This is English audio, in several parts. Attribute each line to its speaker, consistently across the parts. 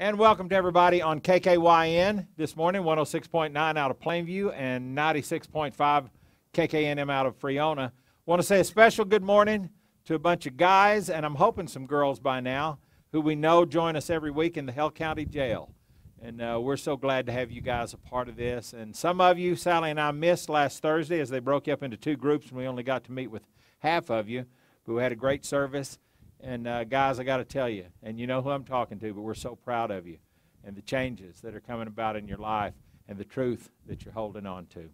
Speaker 1: And welcome to everybody on KKYN this morning, 106.9 out of Plainview and 96.5 KKNM out of Friona. Want to say a special good morning to a bunch of guys, and I'm hoping some girls by now, who we know join us every week in the Hale County Jail. And uh, we're so glad to have you guys a part of this. And some of you, Sally and I missed last Thursday as they broke you up into two groups, and we only got to meet with half of you. But we had a great service. And uh, guys, I got to tell you, and you know who I'm talking to, but we're so proud of you and the changes that are coming about in your life and the truth that you're holding on to.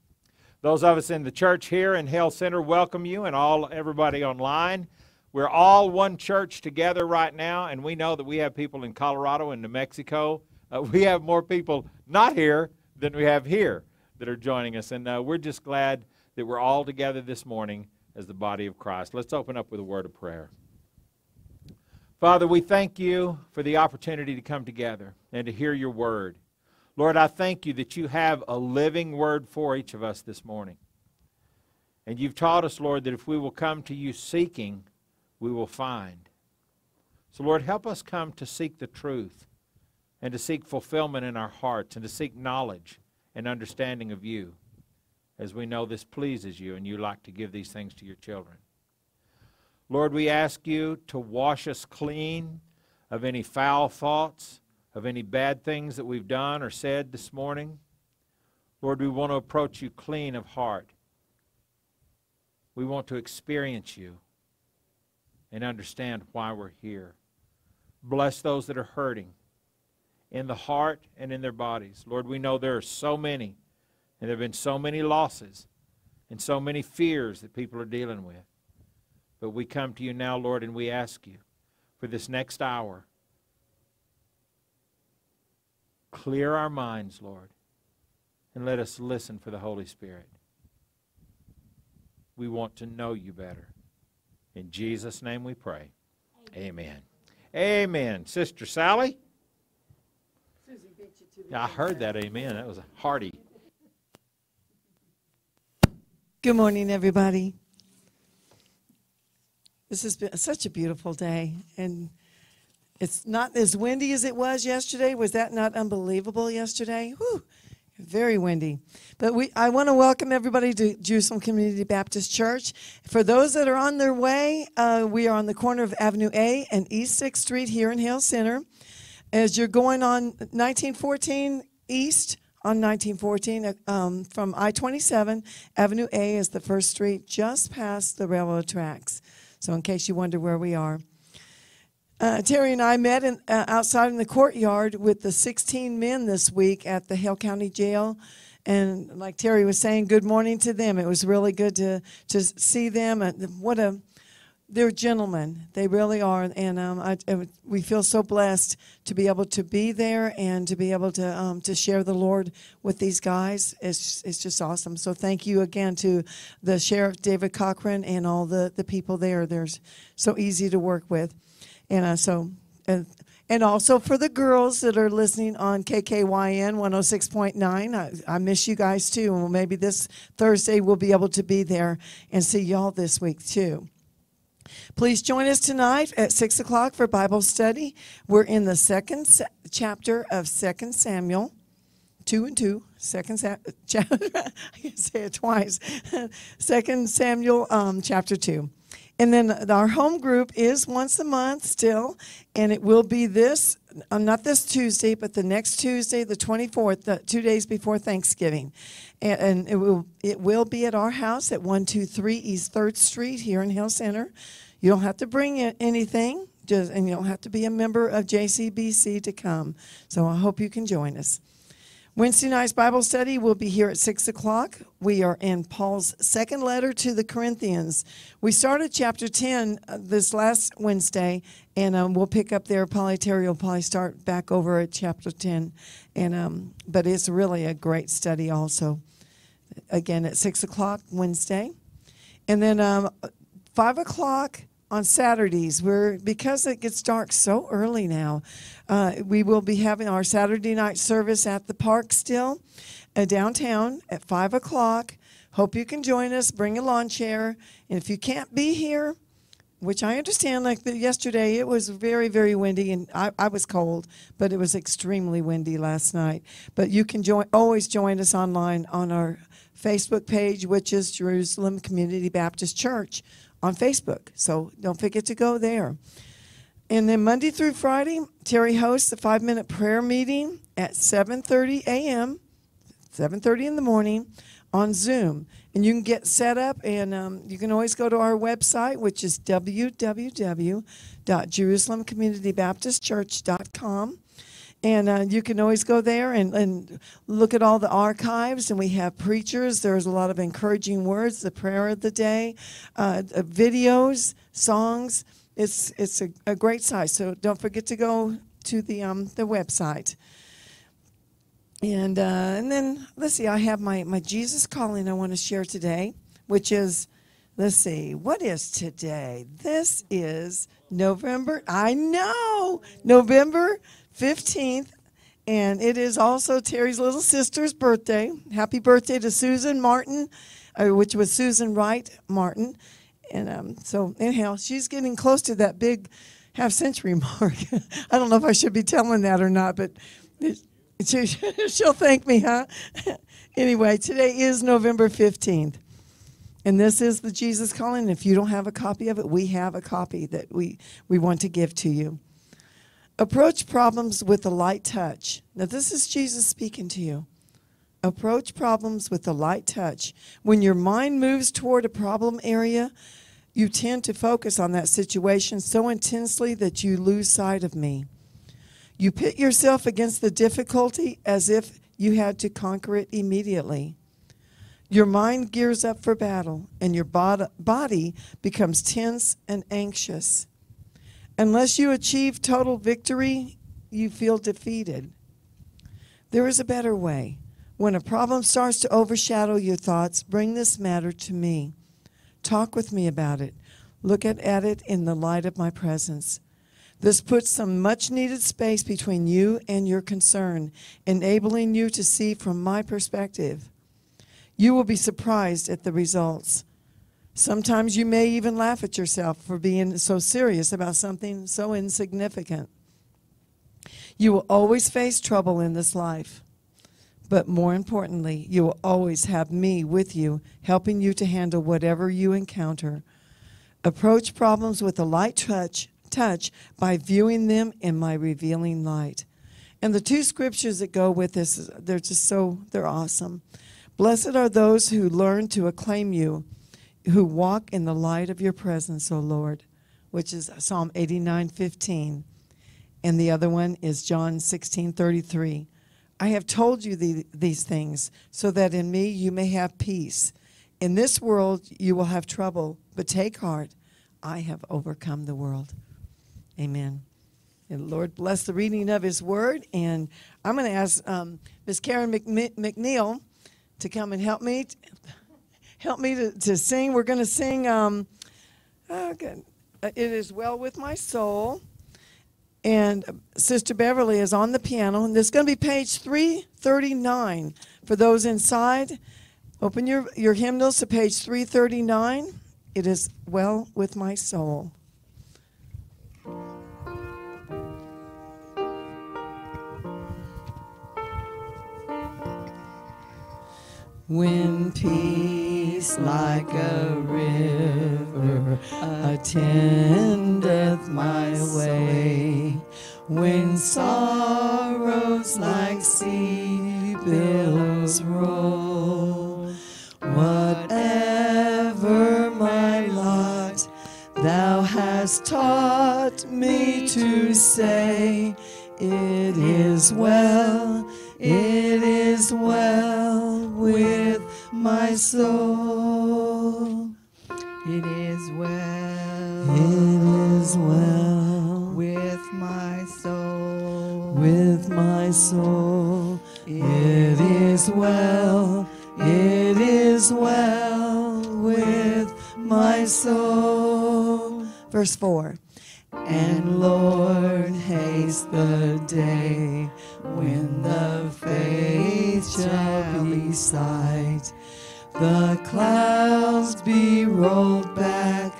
Speaker 1: Those of us in the church here in Hale Center welcome you, and all everybody online. We're all one church together right now, and we know that we have people in Colorado and New Mexico. Uh, we have more people not here than we have here that are joining us, and uh, we're just glad that we're all together this morning as the body of Christ. Let's open up with a word of prayer. Father, we thank you for the opportunity to come together and to hear your word. Lord, I thank you that you have a living word for each of us this morning. And you've taught us, Lord, that if we will come to you seeking, we will find. So, Lord, help us come to seek the truth and to seek fulfillment in our hearts and to seek knowledge and understanding of you as we know this pleases you and you like to give these things to your children. Lord, we ask you to wash us clean of any foul thoughts, of any bad things that we've done or said this morning. Lord, we want to approach you clean of heart. We want to experience you and understand why we're here. Bless those that are hurting in the heart and in their bodies. Lord, we know there are so many, and there have been so many losses and so many fears that people are dealing with. But we come to you now, Lord, and we ask you for this next hour. Clear our minds, Lord, and let us listen for the Holy Spirit. We want to know you better. In Jesus' name we pray. Amen. Amen. Sister Sally? I heard that amen. That was a hearty.
Speaker 2: Good morning, everybody. This has been such a beautiful day, and it's not as windy as it was yesterday. Was that not unbelievable yesterday? Whew, very windy. But we, I want to welcome everybody to Jerusalem Community Baptist Church. For those that are on their way, uh, we are on the corner of Avenue A and East 6th Street here in Hale Center. As you're going on 1914 East, on 1914 um, from I 27. Avenue A is the first street just past the railroad tracks. So, in case you wonder where we are, uh, Terry and I met in, uh, outside in the courtyard with the 16 men this week at the Hale County Jail. And like Terry was saying, good morning to them. It was really good to, to see them. What a they're gentlemen. They really are, and um, I, we feel so blessed to be able to be there and to be able to um, to share the Lord with these guys. It's it's just awesome. So thank you again to the sheriff David Cochran and all the the people there. They're so easy to work with, and uh, so. And, and also for the girls that are listening on KKYN 106.9, I, I miss you guys too. And maybe this Thursday we'll be able to be there and see y'all this week too. Please join us tonight at 6 o'clock for Bible study. We're in the second chapter of 2 Samuel. Two and two, second Sam- chapter, I can say it twice. Second Samuel, um, chapter two. And then our home group is once a month still, and it will be this, uh, not this Tuesday, but the next Tuesday, the 24th, the two days before Thanksgiving. And, and it, will, it will be at our house at 123 East 3rd Street here in Hale Center. You don't have to bring anything, just, and you don't have to be a member of JCBC to come. So I hope you can join us. Wednesday night's Bible study will be here at 6 o'clock. We are in Paul's second letter to the Corinthians. We started chapter 10 uh, this last Wednesday, and um, we'll pick up there. Probably Terry will probably start back over at chapter 10. And, um, but it's really a great study also. Again, at 6 o'clock Wednesday. And then um, 5 o'clock on Saturdays. We're because it gets dark so early now. Uh, we will be having our Saturday night service at the park still, uh, downtown at five o'clock. Hope you can join us. Bring a lawn chair, and if you can't be here, which I understand. Like the, yesterday, it was very, very windy, and I, I was cold, but it was extremely windy last night. But you can join, always join us online on our Facebook page, which is Jerusalem Community Baptist Church on Facebook. So don't forget to go there. And then Monday through Friday, Terry hosts a five-minute prayer meeting at 7:30 a.m. 7:30 in the morning on Zoom, and you can get set up. And um, you can always go to our website, which is www.jerusalemcommunitybaptistchurch.com. And uh, you can always go there and, and look at all the archives. And we have preachers. There's a lot of encouraging words, the prayer of the day, uh, videos, songs. It's, it's a, a great site. So don't forget to go to the, um, the website. And, uh, and then, let's see, I have my, my Jesus calling I want to share today, which is, let's see, what is today? This is November, I know, November 15th. And it is also Terry's little sister's birthday. Happy birthday to Susan Martin, uh, which was Susan Wright Martin. And um, so, anyhow, she's getting close to that big half century mark. I don't know if I should be telling that or not, but she, she'll thank me, huh? anyway, today is November 15th. And this is the Jesus Calling. If you don't have a copy of it, we have a copy that we, we want to give to you. Approach problems with a light touch. Now, this is Jesus speaking to you. Approach problems with a light touch. When your mind moves toward a problem area, you tend to focus on that situation so intensely that you lose sight of me. You pit yourself against the difficulty as if you had to conquer it immediately. Your mind gears up for battle, and your body becomes tense and anxious. Unless you achieve total victory, you feel defeated. There is a better way. When a problem starts to overshadow your thoughts, bring this matter to me. Talk with me about it. Look at, at it in the light of my presence. This puts some much needed space between you and your concern, enabling you to see from my perspective. You will be surprised at the results. Sometimes you may even laugh at yourself for being so serious about something so insignificant. You will always face trouble in this life. But more importantly, you will always have me with you, helping you to handle whatever you encounter. Approach problems with a light touch touch by viewing them in my revealing light. And the two scriptures that go with this, they're just so, they're awesome. Blessed are those who learn to acclaim you, who walk in the light of your presence, O Lord, which is Psalm 89 15. And the other one is John 16 33. I have told you the, these things so that in me you may have peace. In this world you will have trouble, but take heart. I have overcome the world. Amen. And Lord bless the reading of His Word. And I'm going to ask um, Miss Karen McNeil to come and help me, help me to, to sing. We're going to sing. Um, oh. Uh, it is well with my soul. And Sister Beverly is on the piano, and there's going to be page 339 for those inside. Open your, your hymnals to page 339. It is well with my soul. When peace like a river attendeth my way, when sorrows like sea billows roll, whatever my lot, thou hast taught me to say, It is well, it is well with my soul.
Speaker 3: It is well.
Speaker 2: It is well
Speaker 3: with my soul.
Speaker 2: With my soul. It is well. It is well with my soul. Verse 4. And Lord, haste the day when the faith shall be sight, the clouds be rolled back,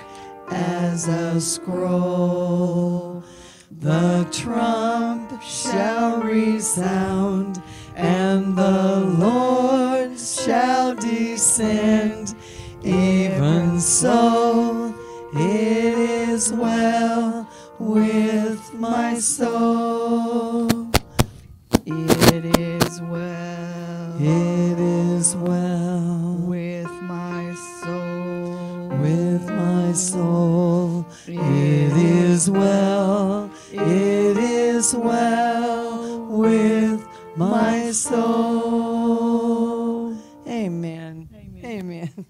Speaker 2: as a scroll. The trump shall resound, and the Lord shall descend. Even so, it is well with my soul.
Speaker 3: Is well,
Speaker 2: it is well
Speaker 3: with my soul.
Speaker 2: Amen. Amen.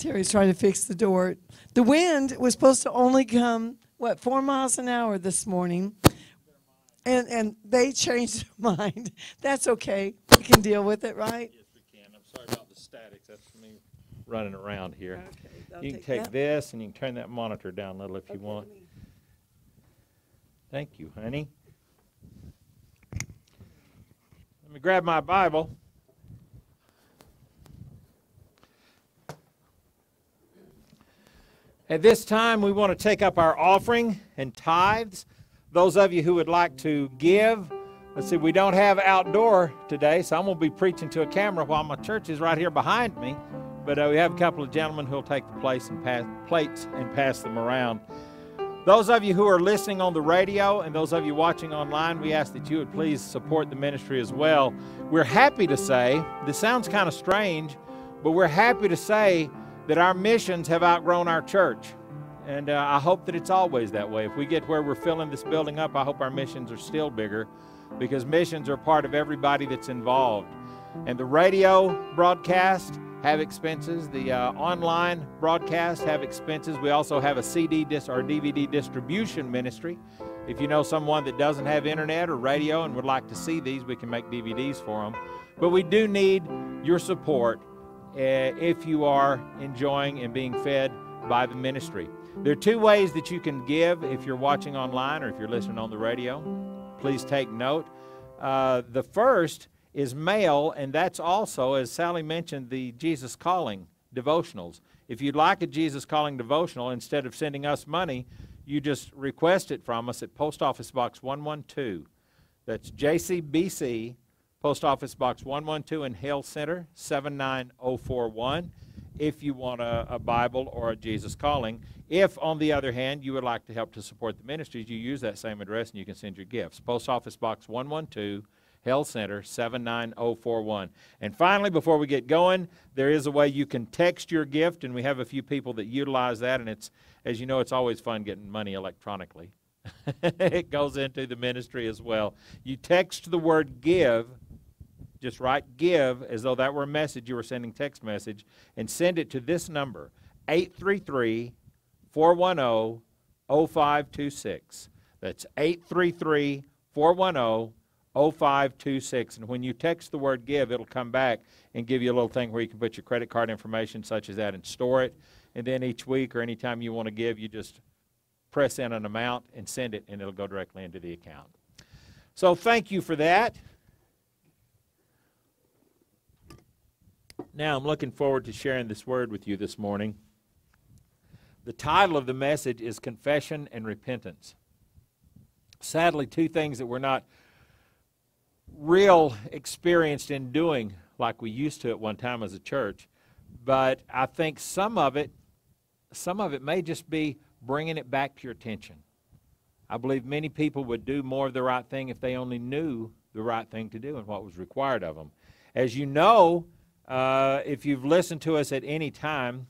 Speaker 2: Terry's trying to fix the door. The wind was supposed to only come, what, four miles an hour this morning. And, and they changed their mind. That's okay. We can deal with it, right?
Speaker 1: Yes, we can. I'm sorry about the static. That's me running around here.
Speaker 2: Okay, I'll
Speaker 1: You can
Speaker 2: take that.
Speaker 1: this and you can turn that monitor down a little if you want. Thank you, honey. Let me grab my Bible. At this time, we want to take up our offering and tithes. Those of you who would like to give, let's see, we don't have outdoor today, so I'm going to be preaching to a camera while my church is right here behind me. But uh, we have a couple of gentlemen who'll take the place and pass, plates and pass them around. Those of you who are listening on the radio and those of you watching online, we ask that you would please support the ministry as well. We're happy to say, this sounds kind of strange, but we're happy to say that our missions have outgrown our church. And uh, I hope that it's always that way. If we get where we're filling this building up, I hope our missions are still bigger because missions are part of everybody that's involved. And the radio broadcast have expenses. The uh, online broadcast have expenses. We also have a CD dis- or DVD distribution ministry. If you know someone that doesn't have internet or radio and would like to see these, we can make DVDs for them. But we do need your support uh, if you are enjoying and being fed by the ministry. There are two ways that you can give if you're watching online or if you're listening on the radio. Please take note. Uh, the first is mail, and that's also, as Sally mentioned, the Jesus Calling devotionals. If you'd like a Jesus Calling devotional, instead of sending us money, you just request it from us at Post Office Box 112. That's JCBC, Post Office Box 112 in Hale Center, 79041, if you want a, a Bible or a Jesus Calling. If, on the other hand, you would like to help to support the ministries, you use that same address and you can send your gifts. Post Office Box 112, Hale Center, 79041. And finally, before we get going, there is a way you can text your gift, and we have a few people that utilize that, and it's, as you know, it's always fun getting money electronically. it goes into the ministry as well. You text the word give, just write give as though that were a message you were sending text message, and send it to this number, 833 410 0526. That's 833 410 0526. And when you text the word give, it'll come back and give you a little thing where you can put your credit card information, such as that, and store it. And then each week or anytime you want to give, you just press in an amount and send it, and it'll go directly into the account. So thank you for that. Now I'm looking forward to sharing this word with you this morning. The title of the message is Confession and Repentance. Sadly, two things that we're not real experienced in doing like we used to at one time as a church, but I think some of it some of it may just be bringing it back to your attention. I believe many people would do more of the right thing if they only knew the right thing to do and what was required of them. As you know, uh, if you've listened to us at any time,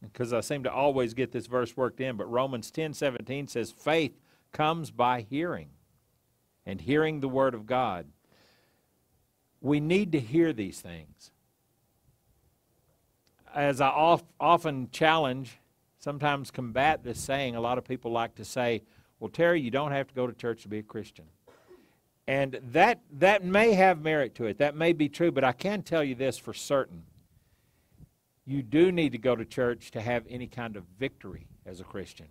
Speaker 1: because I seem to always get this verse worked in, but Romans 10 17 says, faith comes by hearing, and hearing the Word of God. We need to hear these things. As I oft, often challenge, sometimes combat this saying, a lot of people like to say, well, Terry, you don't have to go to church to be a Christian. And that, that may have merit to it. That may be true, but I can tell you this for certain. You do need to go to church to have any kind of victory as a Christian.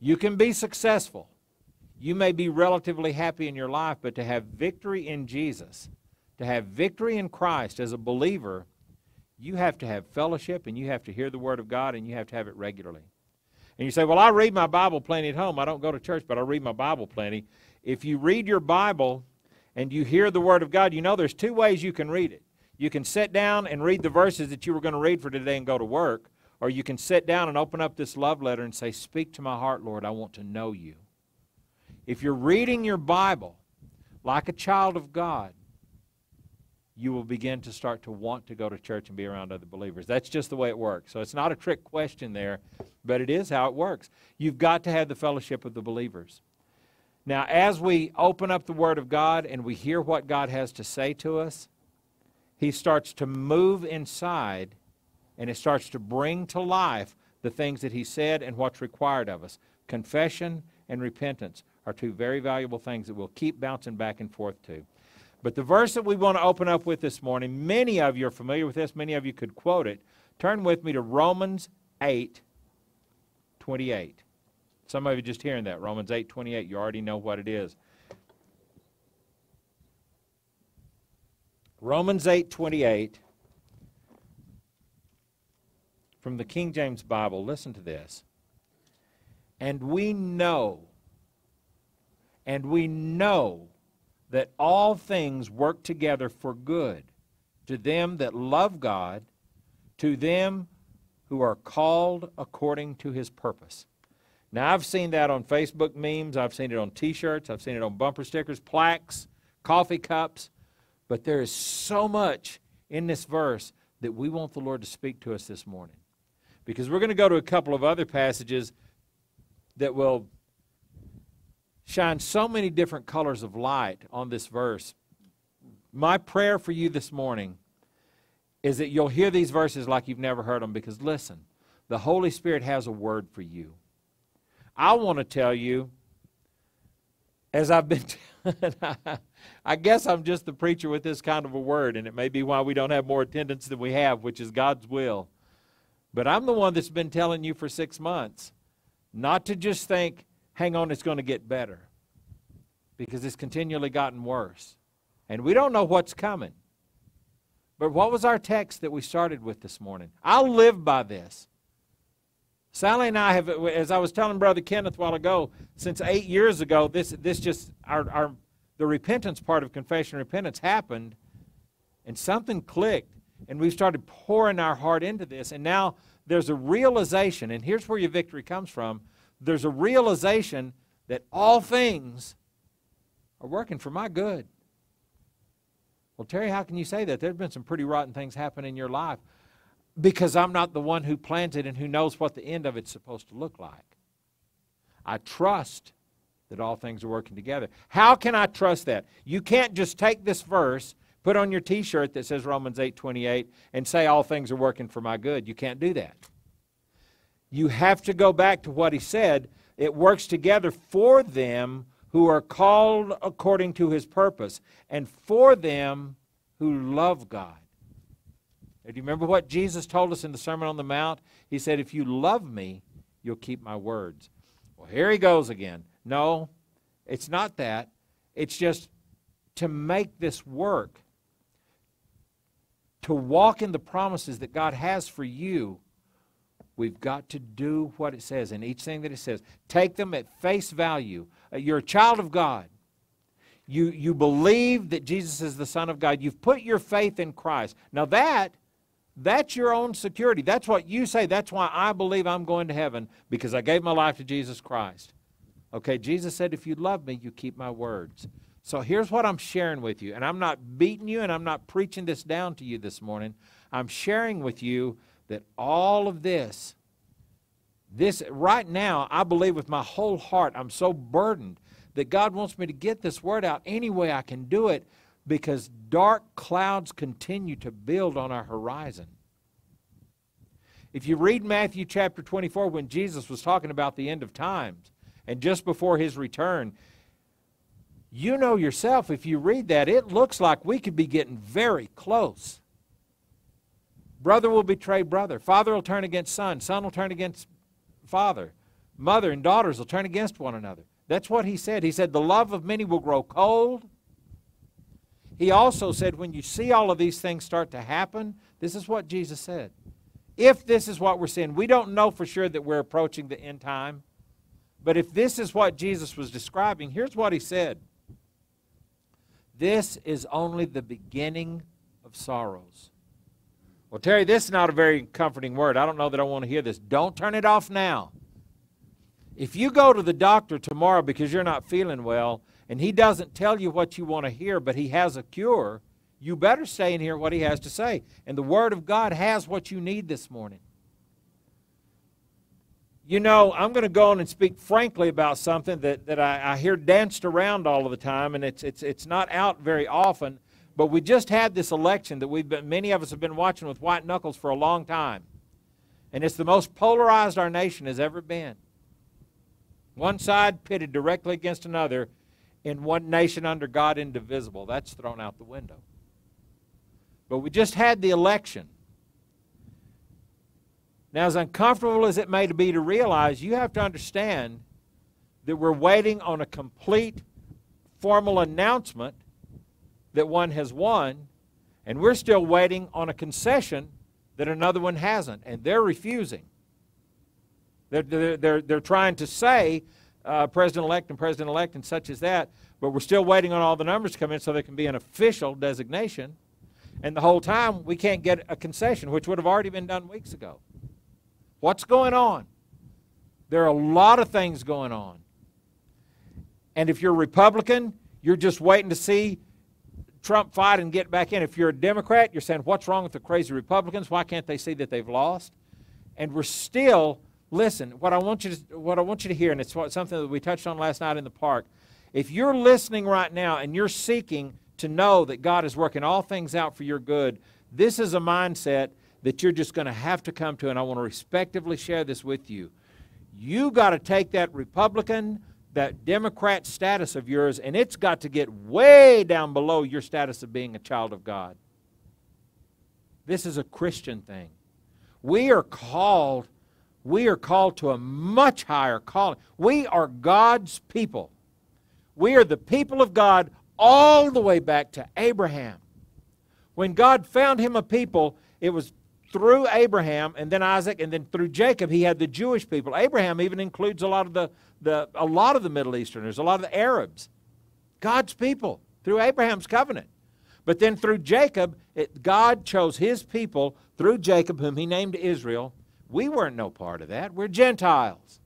Speaker 1: You can be successful. You may be relatively happy in your life, but to have victory in Jesus, to have victory in Christ as a believer, You have to have fellowship and you have to hear the Word of God and you have to have it regularly. And you say, Well, I read my Bible plenty at home. I don't go to church, but I read my Bible plenty. If you read your Bible and you hear the Word of God, you know there's two ways you can read it. You can sit down and read the verses that you were going to read for today and go to work, or you can sit down and open up this love letter and say, Speak to my heart, Lord. I want to know you. If you're reading your Bible like a child of God, you will begin to start to want to go to church and be around other believers. That's just the way it works. So it's not a trick question there, but it is how it works. You've got to have the fellowship of the believers. Now, as we open up the Word of God and we hear what God has to say to us, He starts to move inside and it starts to bring to life the things that He said and what's required of us. Confession and repentance are two very valuable things that we'll keep bouncing back and forth to. But the verse that we want to open up with this morning, many of you are familiar with this, many of you could quote it. Turn with me to Romans 8 28. Some of you just hearing that, Romans 8 28, you already know what it is. Romans 8 28 from the King James Bible, listen to this. And we know, and we know that all things work together for good to them that love God, to them who are called according to his purpose. Now, I've seen that on Facebook memes, I've seen it on t shirts, I've seen it on bumper stickers, plaques, coffee cups, but there is so much in this verse that we want the Lord to speak to us this morning. Because we're going to go to a couple of other passages that will shine so many different colors of light on this verse. My prayer for you this morning is that you'll hear these verses like you've never heard them because listen, the Holy Spirit has a word for you. I want to tell you, as I've been, I guess I'm just the preacher with this kind of a word, and it may be why we don't have more attendance than we have, which is God's will. But I'm the one that's been telling you for six months not to just think, hang on, it's going to get better. Because it's continually gotten worse. And we don't know what's coming. But what was our text that we started with this morning? I'll live by this. Sally and I have, as I was telling Brother Kenneth a while ago, since eight years ago, this, this just, our, our, the repentance part of confession and repentance happened, and something clicked, and we started pouring our heart into this, and now there's a realization, and here's where your victory comes from there's a realization that all things are working for my good. Well, Terry, how can you say that? There have been some pretty rotten things happen in your life because I'm not the one who planted and who knows what the end of it's supposed to look like. I trust that all things are working together. How can I trust that? You can't just take this verse, put on your t-shirt that says Romans 8:28 and say all things are working for my good. You can't do that. You have to go back to what he said. It works together for them who are called according to his purpose and for them who love God. do you remember what Jesus told us in the Sermon on the Mount? He said, If you love me, you'll keep my words. Well, here he goes again. No, it's not that. It's just to make this work, to walk in the promises that God has for you We've got to do what it says in each thing that it says. Take them at face value. Uh, you're a child of God. You, you believe that Jesus is the Son of God. You've put your faith in Christ. Now that that's your own security. That's what you say. That's why I believe I'm going to heaven because I gave my life to Jesus Christ. Okay, Jesus said, if you love me, you keep my words. So here's what I'm sharing with you. And I'm not beating you and I'm not preaching this down to you this morning. I'm sharing with you that all of this, this right now, I believe with my whole heart, I'm so burdened that God wants me to get this word out any way I can do it because dark clouds continue to build on our horizon. If you read Matthew chapter 24, when Jesus was talking about the end of times and just before his return, you know yourself, if you read that, it looks like we could be getting very close. Brother will betray brother. Father will turn against son. Son will turn against father. Mother and daughters will turn against one another. That's what he said. He said, The love of many will grow cold. he also said, when you see all of these things start to happen, this is what Jesus said. If this is what we're seeing, we don't know for sure that we're approaching the end time, but if this is what Jesus was describing, here's what he said This is only the beginning of sorrows. Well, Terry, this is not a very comforting word. I don't know that I want to hear this. Don't turn it off now. If you go to the doctor tomorrow because you're not feeling well and he doesn't tell you what you want to hear, but he has a cure, you better stay and hear what he has to say. And the Word of God has what you need this morning. You know, I'm going to go on and speak frankly about something that, that I, I hear danced around all of the time, and it's, it's, it's not out very often. But we just had this election that we've been, many of us have been watching with white knuckles for a long time. And it's the most polarized our nation has ever been. One side pitted directly against another, in one nation under God indivisible. That's thrown out the window. But we just had the election. Now, as uncomfortable as it may be to realize, you have to understand that we're waiting on a complete formal announcement that one has won, and we're still waiting on a concession that another one hasn't, and they're refusing. They're, they're, they're, they're trying to say uh, president elect and president elect and such as that, but we're still waiting on all the numbers to come in so there can be an official designation. And the whole time, we can't get a concession, which would have already been done weeks ago. What's going on? There are a lot of things going on. And if you're Republican, you're just waiting to see Trump fight and get back in. If you're a Democrat, you're saying, what's wrong with the crazy Republicans? Why can't they see that they've lost? And we're still, listen, what I want you to, what I want you to hear, and it's what, something that we touched on last night in the park. If you're listening right now and you're seeking to know that God is working all things out for your good, this is a mindset that you're just going to have to come to, and I want to respectively share this with you. You got to take that Republican that Democrat status of yours, and it's got to get way down below your status of being a child of God. This is a Christian thing. We are called, we are called to a much higher calling. We are God's people. We are the people of God all the way back to Abraham. When God found him a people, it was through Abraham and then Isaac and then through Jacob he had the Jewish people. Abraham even includes a lot of the, the a lot of the Middle Easterners, a lot of the Arabs. God's people through Abraham's covenant. But then through Jacob, it, God chose his people through Jacob, whom he named Israel. We weren't no part of that. We're Gentiles.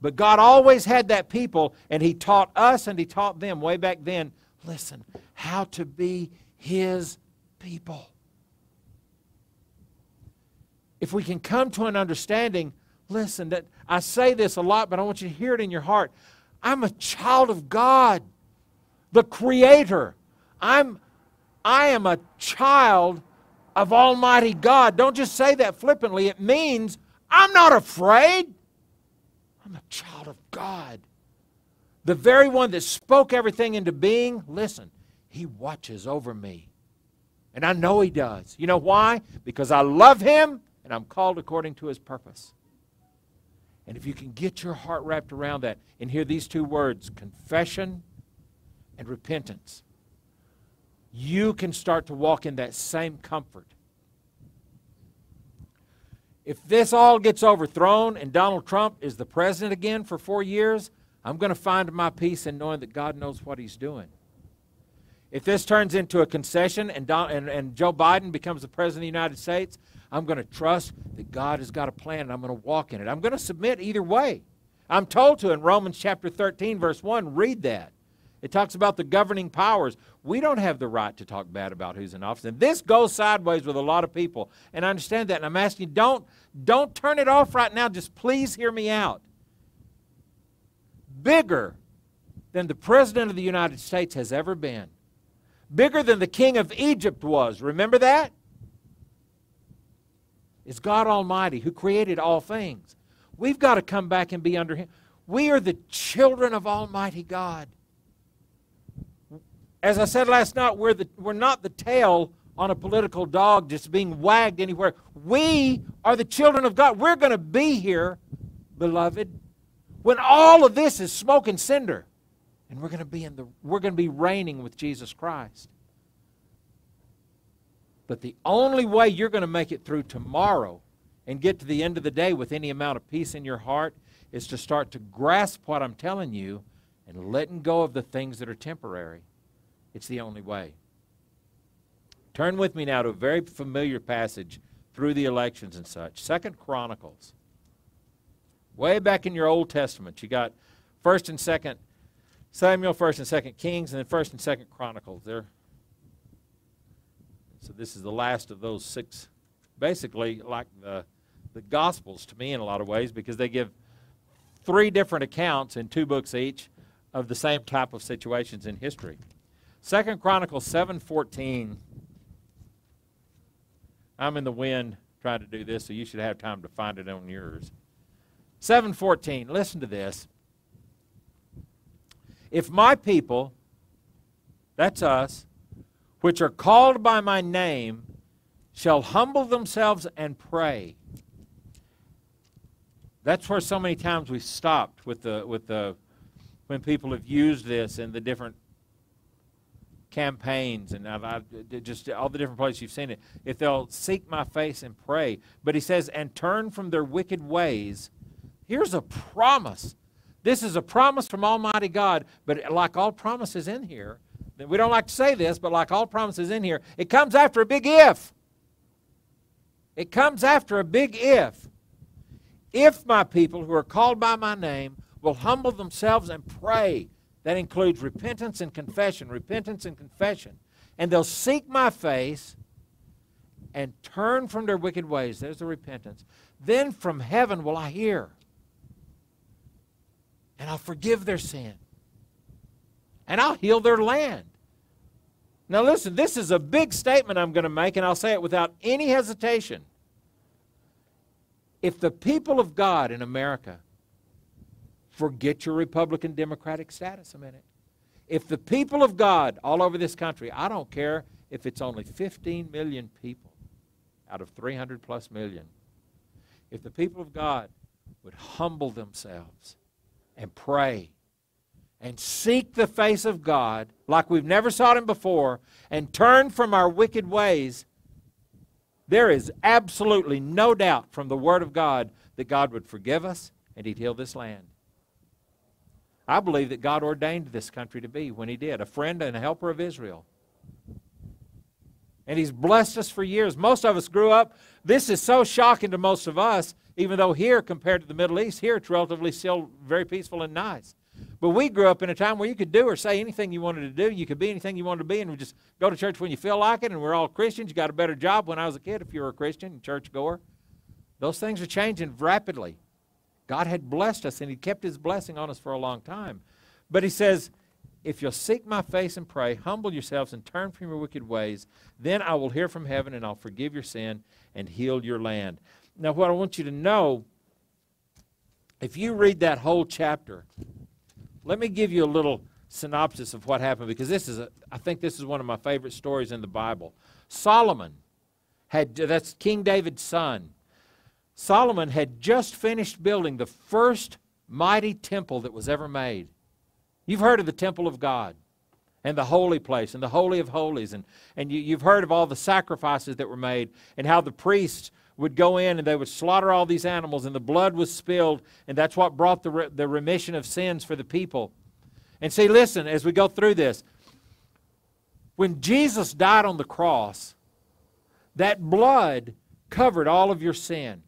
Speaker 1: But God always had that people, and he taught us and he taught them way back then listen, how to be his people if we can come to an understanding, listen, that I say this a lot, but I want you to hear it in your heart. I'm a child of God, the Creator. I'm, I am a child of Almighty God. Don't just say that flippantly. It means I'm not afraid. I'm a child of God. The very one that spoke everything into being, listen, He watches over me. And I know He does. You know why? Because I love Him and I'm called according to his purpose. And if you can get your heart wrapped around that and hear these two words, confession and repentance, you can start to walk in that same comfort. If this all gets overthrown and Donald Trump is the president again for four years, I'm going to find my peace in knowing that God knows what he's doing. If this turns into a concession and, Don, and, and Joe Biden becomes the president of the United States, I'm going to trust that God has got a plan and I'm going to walk in it. I'm going to submit either way. I'm told to in Romans chapter 13, verse 1, read that. It talks about the governing powers. We don't have the right to talk bad about who's in office. And this goes sideways with a lot of people. And I understand that. And I'm asking you, don't, don't turn it off right now. Just please hear me out. Bigger than the President of the United States has ever been. Bigger than the king of Egypt was. Remember that? Is God Almighty who created all things. We've got to come back and be under Him. We are the children of Almighty God. As I said last night, we're, the, we're not the tail on a political dog just being wagged anywhere. We are the children of God. We're going to be here, beloved, when all of this is smoke and cinder and we're going to be in the we're going to be reigning with Jesus Christ. But the only way you're going to make it through tomorrow and get to the end of the day with any amount of peace in your heart is to start to grasp what I'm telling you and letting go of the things that are temporary. It's the only way. Turn with me now to a very familiar passage through the elections and such. Second Chronicles. Way back in your Old Testament, you got First and Second Samuel, First and Second Kings, and then First and Second Chronicles. There. So this is the last of those six, basically like the the Gospels to me in a lot of ways because they give three different accounts in two books each of the same type of situations in history. Second Chronicles seven fourteen. I'm in the wind trying to do this, so you should have time to find it on yours. 714, listen to this. If my people, that's us, which are called by my name, shall humble themselves and pray. That's where so many times we've stopped with the with the when people have used this in the different campaigns and I've, I've, just all the different places you've seen it. If they'll seek my face and pray, but he says, and turn from their wicked ways. Here's a promise. This is a promise from Almighty God, but like all promises in here, we don't like to say this, but like all promises in here, it comes after a big if. It comes after a big if. If my people who are called by my name will humble themselves and pray that includes repentance and confession, repentance and confession. And they'll seek my face and turn from their wicked ways. There's the repentance. Then from heaven will I hear. And I'll forgive their sin. And I'll heal their land. Now, listen, this is a big statement I'm going to make, and I'll say it without any hesitation. If the people of God in America Forget your Republican Democratic status a minute. If the people of God all over this country, I don't care if it's only 15 million people out of 300 plus million, if the people of God would humble themselves and pray and seek the face of God like we've never sought Him before and turn from our wicked ways, there is absolutely no doubt from the Word of God that God would forgive us and He'd heal this land. I believe that God ordained this country to be when He did a friend and a helper of Israel. And He's blessed us for years. Most of us grew up, this is so shocking to most of us, even though here, compared to the Middle East, here it's relatively still very peaceful and nice. But we grew up in a time where you could do or say anything you wanted to do. You could be anything you wanted to be, and we just go to church when you feel like it, and we're all Christians. You got a better job when I was a kid if you were a Christian, church goer. Those things are changing rapidly. God had blessed us and He kept His blessing on us for a long time. But He says, If you'll seek my face and pray, humble yourselves and turn from your wicked ways, then I will hear from heaven and I'll forgive your sin and heal your land. Now, what I want you to know, if you read that whole chapter, let me give you a little synopsis of what happened because this is, a, I think this is one of my favorite stories in the Bible. Solomon had, that's King David's son, Solomon had just finished building the first mighty temple that was ever made. You've heard of the temple of God and the holy place and the holy of holies, and, and you, you've heard of all the sacrifices that were made and how the priests would go in and they would slaughter all these animals and the blood was spilled, and that's what brought the, re- the remission of sins for the people. And see, listen, as we go through this, when Jesus died on the cross, that blood covered all of your sin.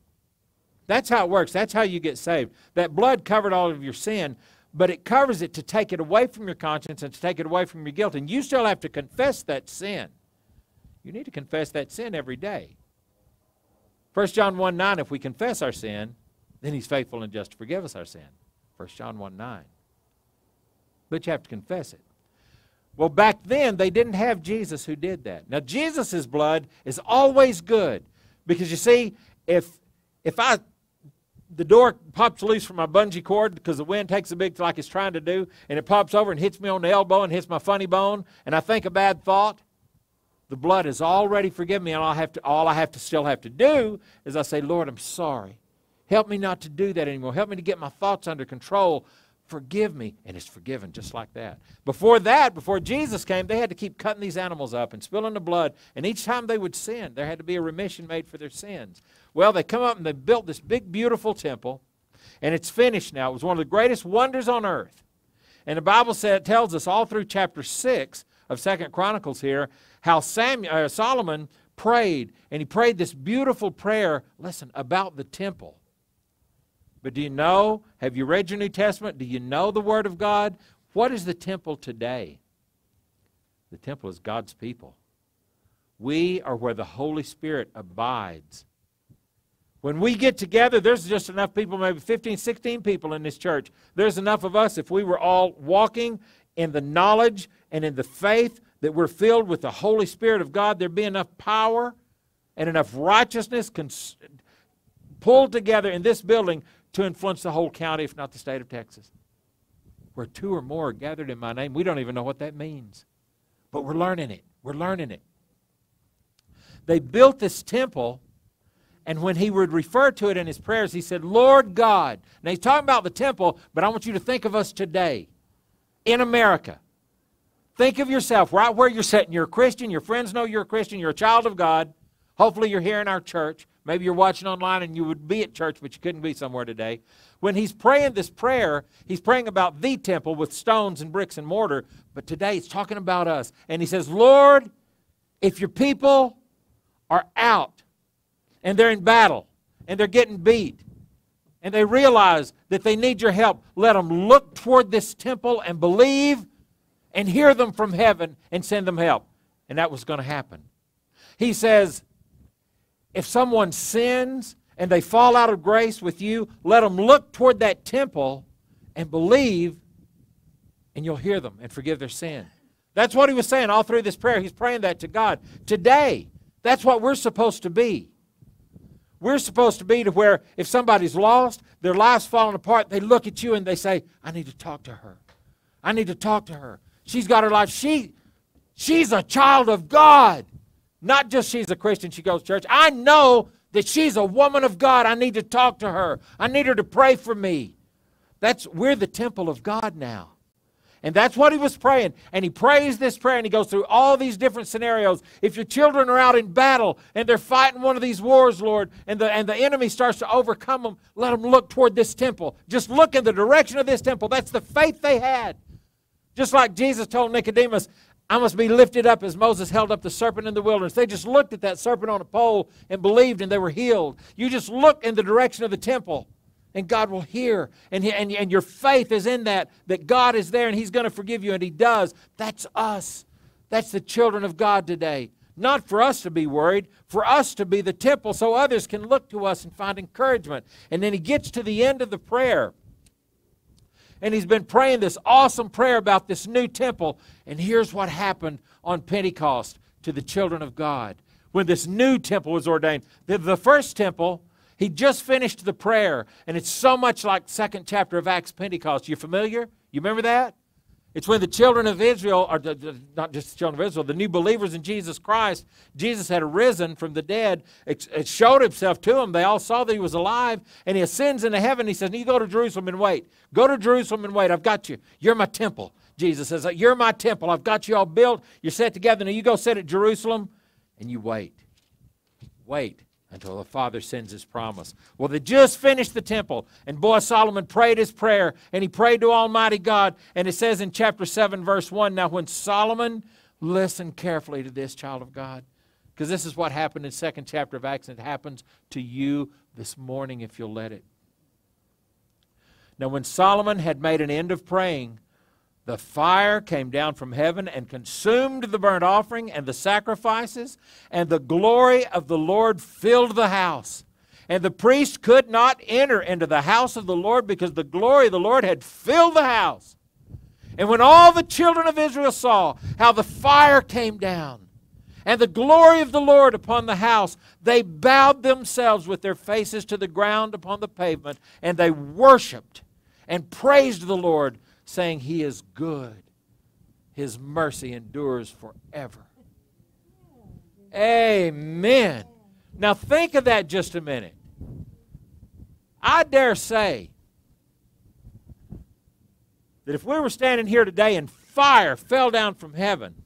Speaker 1: That's how it works. That's how you get saved. That blood covered all of your sin, but it covers it to take it away from your conscience and to take it away from your guilt. And you still have to confess that sin. You need to confess that sin every day. 1 John 1 9, if we confess our sin, then he's faithful and just to forgive us our sin. 1 John 1 9. But you have to confess it. Well, back then, they didn't have Jesus who did that. Now, Jesus' blood is always good because you see, if, if I the door pops loose from my bungee cord because the wind takes a big like it's trying to do, and it pops over and hits me on the elbow and hits my funny bone, and I think a bad thought. The blood has already forgiven me, and all I have to all I have to still have to do is I say, Lord, I'm sorry. Help me not to do that anymore. Help me to get my thoughts under control. Forgive me. And it's forgiven just like that. Before that, before Jesus came, they had to keep cutting these animals up and spilling the blood. And each time they would sin, there had to be a remission made for their sins. Well, they come up and they built this big, beautiful temple, and it's finished now. It was one of the greatest wonders on earth. And the Bible said, tells us all through chapter 6 of Second Chronicles here how Samuel, uh, Solomon prayed, and he prayed this beautiful prayer, listen, about the temple. But do you know? Have you read your New Testament? Do you know the Word of God? What is the temple today? The temple is God's people. We are where the Holy Spirit abides. When we get together, there's just enough people, maybe 15, 16 people in this church. There's enough of us if we were all walking in the knowledge and in the faith that we're filled with the Holy Spirit of God, there'd be enough power and enough righteousness cons- pulled together in this building to influence the whole county, if not the state of Texas. Where two or more are gathered in my name, we don't even know what that means. But we're learning it. We're learning it. They built this temple, and when he would refer to it in his prayers, he said, Lord God. Now he's talking about the temple, but I want you to think of us today in America. Think of yourself right where you're sitting. You're a Christian. Your friends know you're a Christian. You're a child of God. Hopefully, you're here in our church. Maybe you're watching online and you would be at church, but you couldn't be somewhere today. When he's praying this prayer, he's praying about the temple with stones and bricks and mortar. But today, he's talking about us. And he says, Lord, if your people are out and they're in battle and they're getting beat and they realize that they need your help, let them look toward this temple and believe and hear them from heaven and send them help. And that was going to happen. He says, if someone sins and they fall out of grace with you, let them look toward that temple and believe, and you'll hear them and forgive their sin. That's what he was saying all through this prayer. He's praying that to God. Today, that's what we're supposed to be. We're supposed to be to where if somebody's lost, their life's falling apart, they look at you and they say, I need to talk to her. I need to talk to her. She's got her life. She, she's a child of God. Not just she's a Christian, she goes to church. I know that she's a woman of God. I need to talk to her. I need her to pray for me. That's we're the temple of God now. And that's what he was praying. And he prays this prayer and he goes through all these different scenarios. If your children are out in battle and they're fighting one of these wars, Lord, and the, and the enemy starts to overcome them, let them look toward this temple. Just look in the direction of this temple. That's the faith they had. Just like Jesus told Nicodemus, I must be lifted up as Moses held up the serpent in the wilderness. They just looked at that serpent on a pole and believed and they were healed. You just look in the direction of the temple and God will hear. And, and, and your faith is in that, that God is there and He's going to forgive you, and He does. That's us. That's the children of God today. Not for us to be worried, for us to be the temple so others can look to us and find encouragement. And then He gets to the end of the prayer and he's been praying this awesome prayer about this new temple. And here's what happened on Pentecost to the children of God when this new temple was ordained. The, the first temple, he just finished the prayer, and it's so much like second chapter of Acts Pentecost. You familiar? You remember that? It's when the children of Israel, or not just the children of Israel, the new believers in Jesus Christ, Jesus had arisen from the dead. It, it, showed himself to them. They all saw that he was alive, and he ascends into heaven. He says, You go to Jerusalem and wait. Go to Jerusalem and wait. I've got you. You're my temple. Jesus says, You're my temple. I've got you all built. You're set together. Now you go sit at Jerusalem and you wait. Wait until the Father sends his promise. Well, they just finished the temple, and boy, Solomon prayed his prayer, and he prayed to Almighty God. And it says in chapter 7, verse 1 Now, when Solomon, listened carefully to this, child of God, because this is what happened in second chapter of Acts, and it happens to you this morning if you'll let it. Now, when Solomon had made an end of praying, the fire came down from heaven and consumed the burnt offering and the sacrifices, and the glory of the Lord filled the house. And the priest could not enter into the house of the Lord because the glory of the Lord had filled the house. And when all the children of Israel saw how the fire came down and the glory of the Lord upon the house, they bowed themselves with their faces to the ground upon the pavement, and they worshiped and praised the Lord saying, He is good. His mercy endures forever. Amen. Now think of that just a minute. I dare say that if we were standing here today and fire fell down from heaven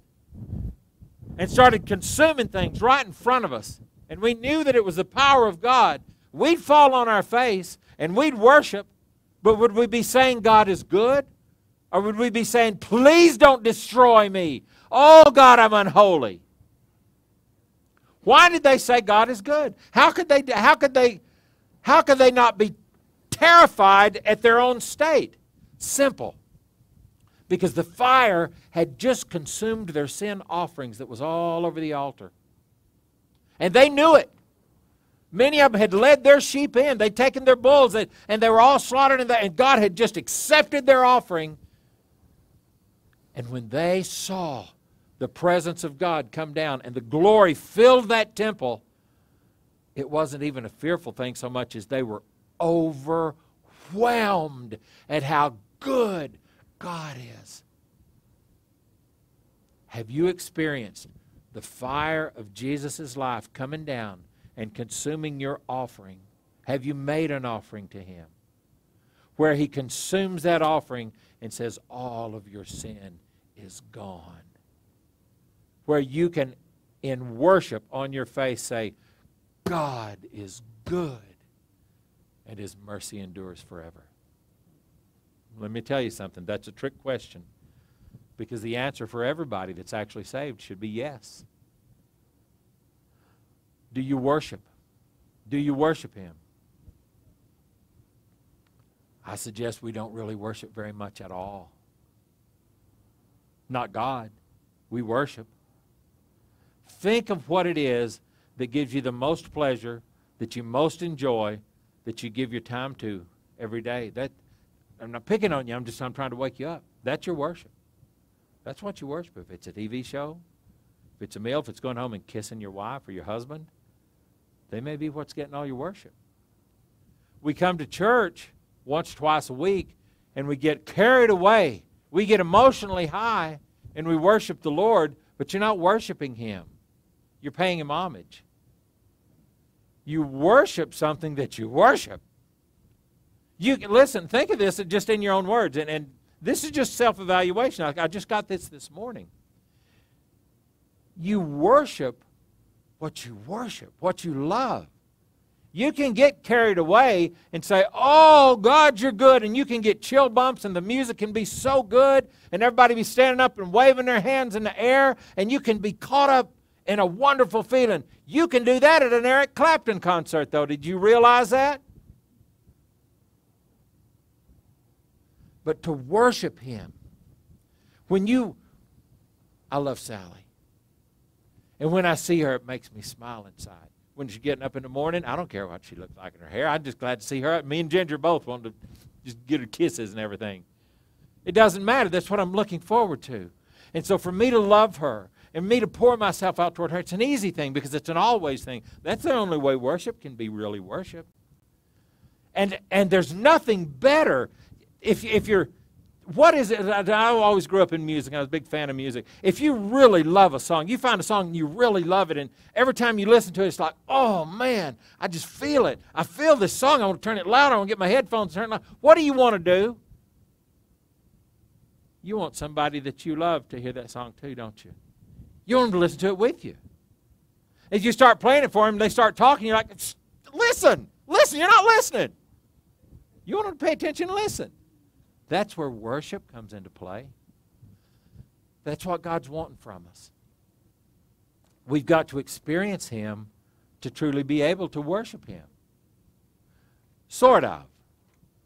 Speaker 1: and started consuming things right in front of us, and we knew that it was the power of God, we'd fall on our face and we'd worship, but would we be saying God is good? Or would we be saying, please don't destroy me? Oh, God, I'm unholy. Why did they say God is good? How could they, how could they, how could they not be terrified at their own state? Simple. Because the fire had just consumed their sin offerings that was all over the altar. And they knew it. Many of them had led their sheep in. They'd taken their bulls, and, and they were all slaughtered, and God had just accepted their offering. And when they saw the presence of God come down and the glory filled that temple, it wasn't even a fearful thing so much as they were overwhelmed at how good God is. Have you experienced the fire of Jesus' life coming down and consuming your offering? Have you made an offering to Him? Where He consumes that offering and says, All of your sin is gone where you can, in worship on your face, say, God is good and his mercy endures forever. Let me tell you something. That's a trick question because the answer for everybody that's actually saved should be yes. Do you worship? Do you worship him? I suggest we don't really worship very much at all. Not God. We worship. Think of what it is that gives you the most pleasure, that you most enjoy, that you give your time to every day. That I'm not picking on you. I'm just I'm trying to wake you up. That's your worship. That's what you worship. If it's a TV show, if it's a meal, if it's going home and kissing your wife or your husband, they may be what's getting all your worship. We come to church once, twice a week, and we get carried away. We get emotionally high, and we worship the Lord, but you're not worshiping Him. You're paying him homage. You worship something that you worship. You listen, think of this just in your own words, and, and this is just self evaluation. I, I just got this this morning. You worship what you worship, what you love. You can get carried away and say, Oh, God, you're good. And you can get chill bumps, and the music can be so good, and everybody be standing up and waving their hands in the air, and you can be caught up in a wonderful feeling. You can do that at an Eric Clapton concert, though. Did you realize that? But to worship Him, when you, I love Sally. And when I see her, it makes me smile inside. When she's getting up in the morning, I don't care what she looks like in her hair. I'm just glad to see her. Me and Ginger both want to just get her kisses and everything. It doesn't matter. That's what I'm looking forward to. And so for me to love her and me to pour myself out toward her. It's an easy thing because it's an always thing. That's the only way worship can be really worship. And and there's nothing better if if you're what is it? I always grew up in music. I was a big fan of music. If you really love a song, you find a song and you really love it, and every time you listen to it, it's like, oh man, I just feel it. I feel this song. I want to turn it louder. I want to get my headphones turned on. What do you want to do? You want somebody that you love to hear that song too, don't you? You want them to listen to it with you. As you start playing it for them, they start talking. You're like, listen, listen, you're not listening. You want them to pay attention and listen. That's where worship comes into play. That's what God's wanting from us. We've got to experience Him to truly be able to worship Him. Sort of.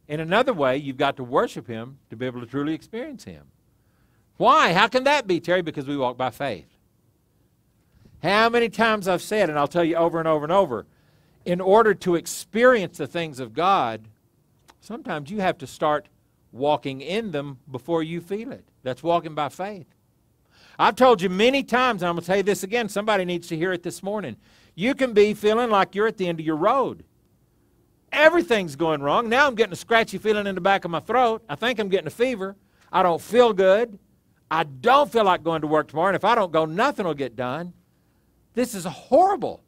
Speaker 1: In another way, you've got to worship Him to be able to truly experience Him. Why? How can that be, Terry? Because we walk by faith. How many times I've said, and I'll tell you over and over and over, in order to experience the things of God, sometimes you have to start walking in them before you feel it. That's walking by faith. I've told you many times, and I'm going to tell you this again. Somebody needs to hear it this morning. You can be feeling like you're at the end of your road. Everything's going wrong. Now I'm getting a scratchy feeling in the back of my throat. I think I'm getting a fever. I don't feel good. I don't feel like going to work tomorrow. And if I don't go, nothing will get done. This is horrible.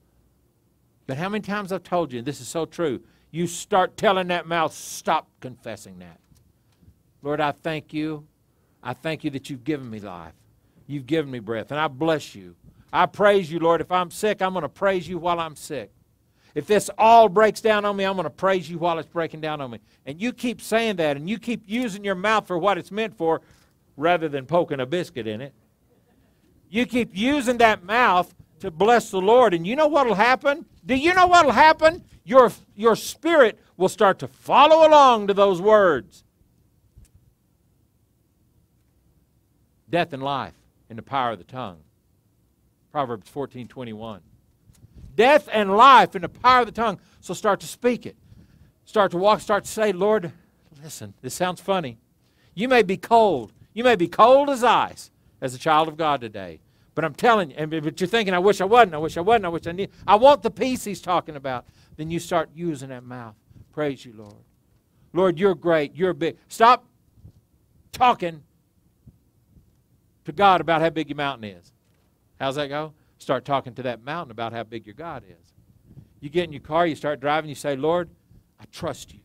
Speaker 1: But how many times I've told you, this is so true, you start telling that mouth, stop confessing that. Lord, I thank you. I thank you that you've given me life. You've given me breath, and I bless you. I praise you, Lord. If I'm sick, I'm going to praise you while I'm sick. If this all breaks down on me, I'm going to praise you while it's breaking down on me. And you keep saying that, and you keep using your mouth for what it's meant for rather than poking a biscuit in it. You keep using that mouth to bless the Lord, and you know what will happen? Do you know what will happen? Your, your spirit will start to follow along to those words. Death and life in the power of the tongue. Proverbs 14 21. Death and life in the power of the tongue. So start to speak it. Start to walk, start to say, Lord, listen, this sounds funny. You may be cold. You may be cold as ice as a child of God today. But I'm telling you, And but you're thinking, I wish I wasn't, I wish I wasn't, I wish I need. I want the peace he's talking about. Then you start using that mouth. Praise you, Lord. Lord, you're great. You're big. Stop talking to God about how big your mountain is. How's that go? Start talking to that mountain about how big your God is. You get in your car, you start driving, you say, Lord, I trust you.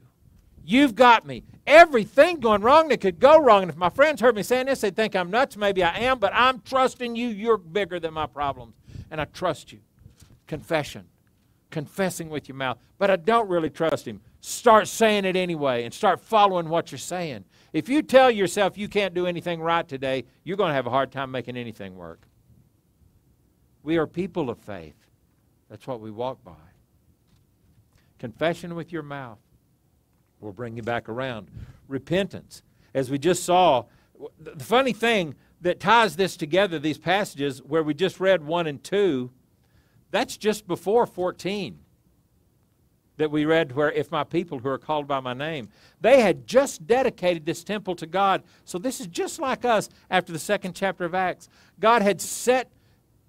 Speaker 1: You've got me. Everything going wrong that could go wrong. And if my friends heard me saying this, they'd think I'm nuts. Maybe I am, but I'm trusting you. You're bigger than my problems. And I trust you. Confession. Confessing with your mouth. But I don't really trust him. Start saying it anyway and start following what you're saying. If you tell yourself you can't do anything right today, you're going to have a hard time making anything work. We are people of faith. That's what we walk by. Confession with your mouth will bring you back around. Repentance. As we just saw, the funny thing that ties this together, these passages where we just read 1 and 2, that's just before 14 that we read where if my people who are called by my name they had just dedicated this temple to god so this is just like us after the second chapter of acts god had set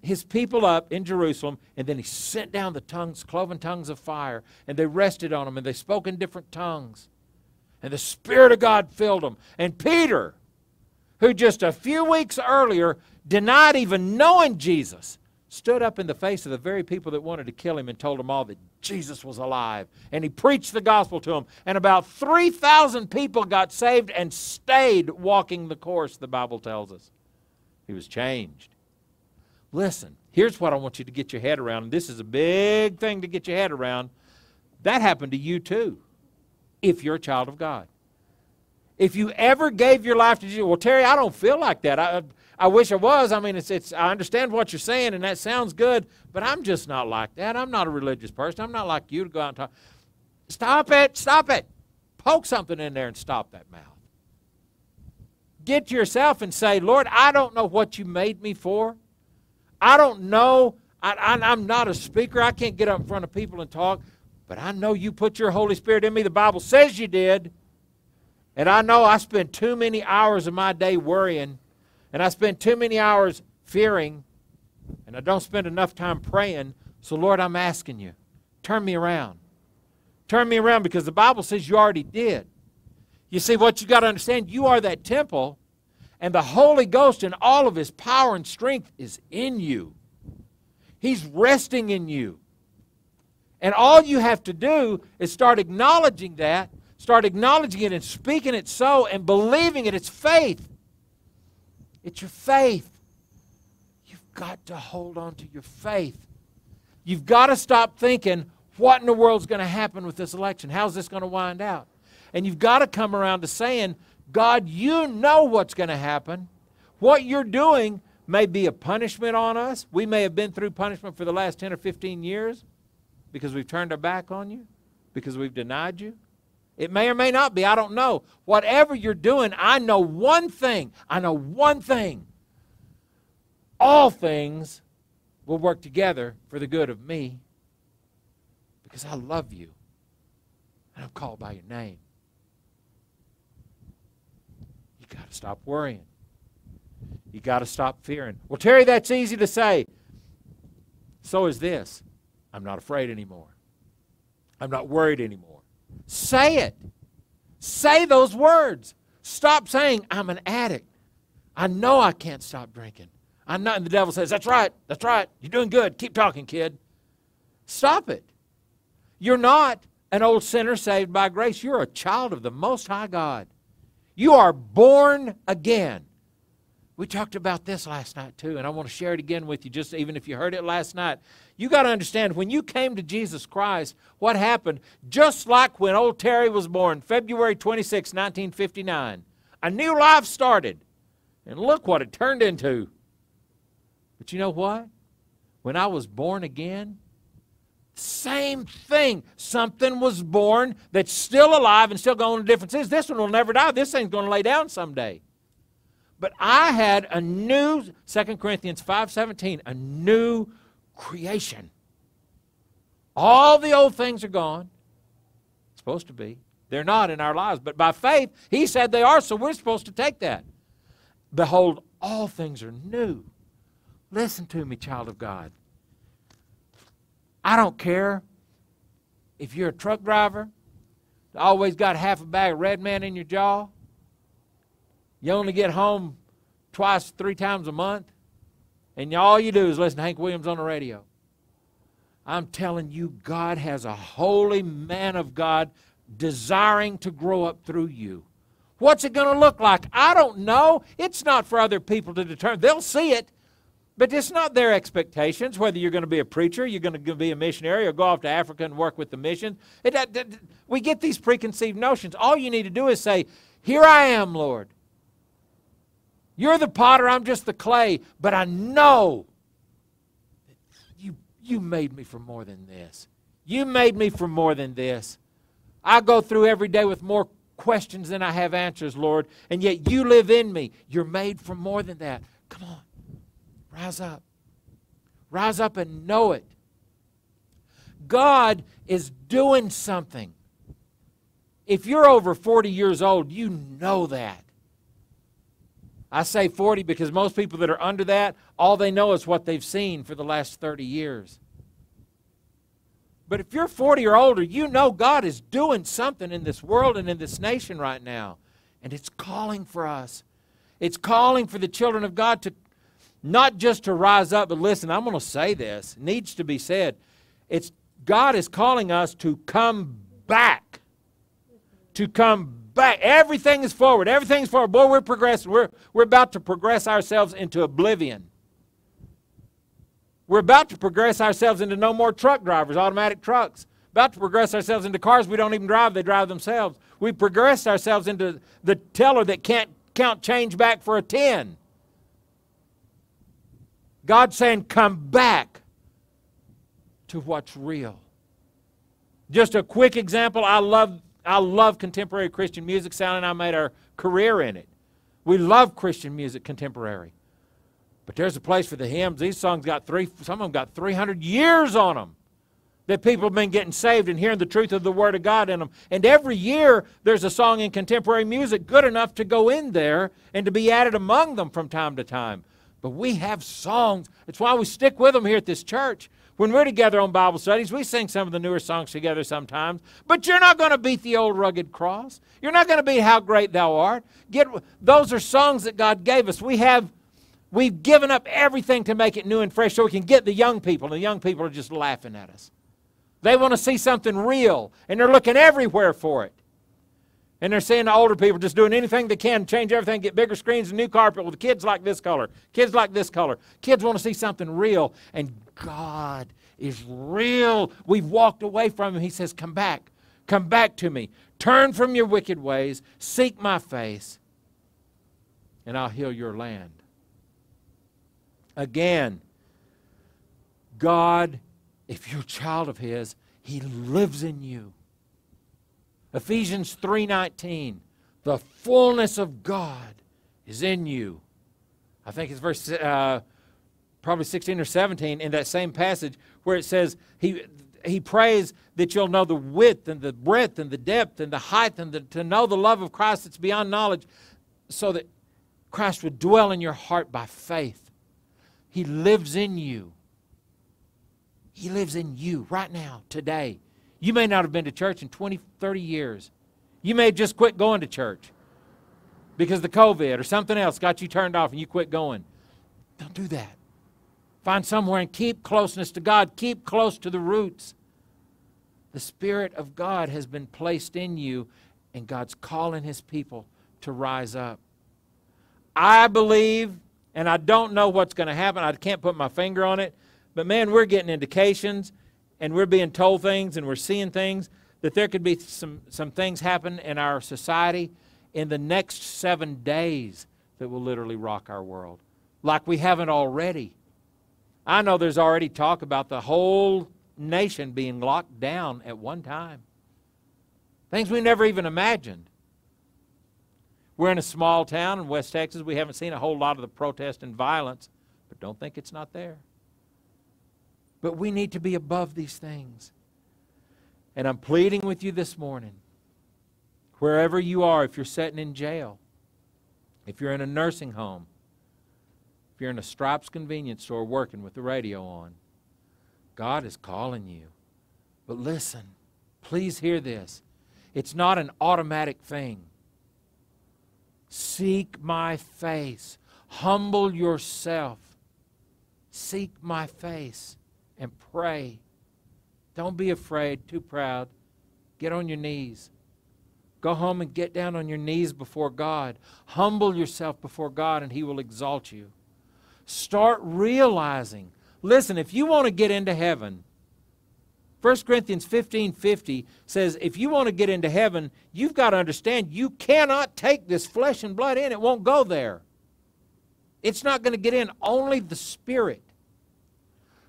Speaker 1: his people up in Jerusalem, and then he sent down the tongues, cloven tongues of fire, and they rested on them, and they spoke in different tongues. And the Spirit of God filled them. And Peter, who just a few weeks earlier denied even knowing Jesus, stood up in the face of the very people that wanted to kill him and told them all that Jesus was alive. And he preached the gospel to them. And about 3,000 people got saved and stayed walking the course, the Bible tells us. He was changed. Listen, here's what I want you to get your head around. And this is a big thing to get your head around. That happened to you too, if you're a child of God. If you ever gave your life to Jesus, well, Terry, I don't feel like that. I, I wish I was. I mean, it's, it's, I understand what you're saying, and that sounds good, but I'm just not like that. I'm not a religious person. I'm not like you to go out and talk. Stop it. Stop it. Poke something in there and stop that mouth. Get to yourself and say, Lord, I don't know what you made me for. I don't know. I, am not a speaker. I can't get up in front of people and talk. But I know you put your Holy Spirit in me. The Bible says you did. And I know I spend too many hours of my day worrying. And I spend too many hours fearing. And I don't spend enough time praying. So, Lord, I'm asking you, turn me around. Turn me around because the Bible says you already did. You see, what you got to understand, you are that temple and the Holy Ghost and all of his power and strength is in you. He's resting in you. And all you have to do is start acknowledging that, start acknowledging it and speaking it so and believing it. It's faith. It's your faith. You've got to hold on to your faith. You've got to stop thinking, what in the world's going to happen with this election? How's this going to wind out? And you've got to come around to saying, God, you know what's going to happen. What you're doing may be a punishment on us. We may have been through punishment for the last 10 or 15 years because we've turned our back on you, because we've denied you. It may or may not be. I don't know. Whatever you're doing, I know one thing. I know one thing. All things will work together for the good of me because I love you and I'm called by your name. You got to stop worrying. You got to stop fearing. Well, Terry, that's easy to say. So is this. I'm not afraid anymore. I'm not worried anymore. Say it. Say those words. Stop saying, I'm an addict. I know I can't stop drinking. I know, and the devil says, That's right, that's right. You're doing good. Keep talking, kid. Stop it. You're not an old sinner saved by grace. You're a child of the Most High God. You are born again. We talked about this last night too, and I want to share it again with you, just even if you heard it last night. You got to understand when you came to Jesus Christ, what happened, just like when old Terry was born, February 26, 1959, a new life started. And look what it turned into. But you know what? When I was born again, same thing. Something was born that's still alive and still going. The difference is this one will never die. This thing's going to lay down someday. But I had a new 2 Corinthians 5:17, a new creation. All the old things are gone. Supposed to be. They're not in our lives, but by faith he said they are, so we're supposed to take that. Behold, all things are new. Listen to me, child of God. I don't care if you're a truck driver, always got half a bag of red man in your jaw. You only get home twice, three times a month, and all you do is listen to Hank Williams on the radio. I'm telling you, God has a holy man of God desiring to grow up through you. What's it going to look like? I don't know. It's not for other people to determine. They'll see it, but it's not their expectations, whether you're going to be a preacher, you're going to be a missionary, or go off to Africa and work with the mission. It, it, we get these preconceived notions. All you need to do is say, Here I am, Lord. You're the potter, I'm just the clay, but I know you, you made me for more than this. You made me for more than this. I go through every day with more questions than I have answers, Lord, and yet you live in me. You're made for more than that. Come on. Rise up. Rise up and know it. God is doing something. If you're over 40 years old, you know that. I say 40 because most people that are under that, all they know is what they've seen for the last 30 years. But if you're 40 or older, you know God is doing something in this world and in this nation right now. And it's calling for us. It's calling for the children of God to not just to rise up, but listen, I'm going to say this, it needs to be said. It's God is calling us to come back. To come back. Everything is forward. Everything's forward. Boy, we're progressing. We're, we're about to progress ourselves into oblivion. We're about to progress ourselves into no more truck drivers, automatic trucks. About to progress ourselves into cars we don't even drive, they drive themselves. We progressed ourselves into the teller that can't count change back for a 10. God's saying, come back to what's real. Just a quick example, I love, I love contemporary Christian music. Sally and I made our career in it. We love Christian music, contemporary. But there's a place for the hymns. These songs got three, some of them got 300 years on them that people have been getting saved and hearing the truth of the Word of God in them. And every year there's a song in contemporary music good enough to go in there and to be added among them from time to time. But we have songs. It's why we stick with them here at this church. When we're together on Bible studies, we sing some of the newer songs together sometimes. But you're not going to beat the old rugged cross. You're not going to beat how great thou art. Get those are songs that God gave us. We have we've given up everything to make it new and fresh so we can get the young people. And the young people are just laughing at us. They want to see something real, and they're looking everywhere for it. And they're seeing the older people just doing anything they can, change everything, get bigger screens and new carpet with kids like this color, kids like this color. Kids want to see something real, and God is real. We've walked away from Him. He says, Come back. Come back to me. Turn from your wicked ways. Seek my face, and I'll heal your land. Again, God, if you're a child of His, He lives in you. Ephesians 3:19, the fullness of God is in you. I think it's verse uh, probably 16 or 17 in that same passage where it says he he prays that you'll know the width and the breadth and the depth and the height and the, to know the love of Christ that's beyond knowledge so that Christ would dwell in your heart by faith. He lives in you. He lives in you right now, today. You may not have been to church in 20, 30 years. You may have just quit going to church because the COVID or something else got you turned off and you quit going. Don't do that. Find somewhere and keep closeness to God. Keep close to the roots. The Spirit of God has been placed in you, and God's calling His people to rise up. I believe, and I don't know what's going to happen. I can't put my finger on it. But man, we're getting indications and we're being told things and we're seeing things that there could be some, some things happen in our society in the next seven days that will literally rock our world, like we haven't already. I know there's already talk about the whole nation being locked down at one time. Things we never even imagined. We're in a small town in West Texas. We haven't seen a whole lot of the protest and violence, but don't think it's not there. But we need to be above these things. And I'm pleading with you this morning, wherever you are, if you're sitting in jail, if you're in a nursing home, if you're in a Stripes convenience store working with the radio on, God is calling you. But listen, please hear this. It's not an automatic thing. Seek my face. Humble yourself. Seek my face and pray. Don't be afraid, too proud. Get on your knees. Go home and get down on your knees before God. Humble yourself before God, and He will exalt you. Start realizing. Listen, if you want to get into heaven, 1 Corinthians 15 50 says, if you want to get into heaven, you've got to understand you cannot take this flesh and blood in. It won't go there. It's not going to get in, only the Spirit.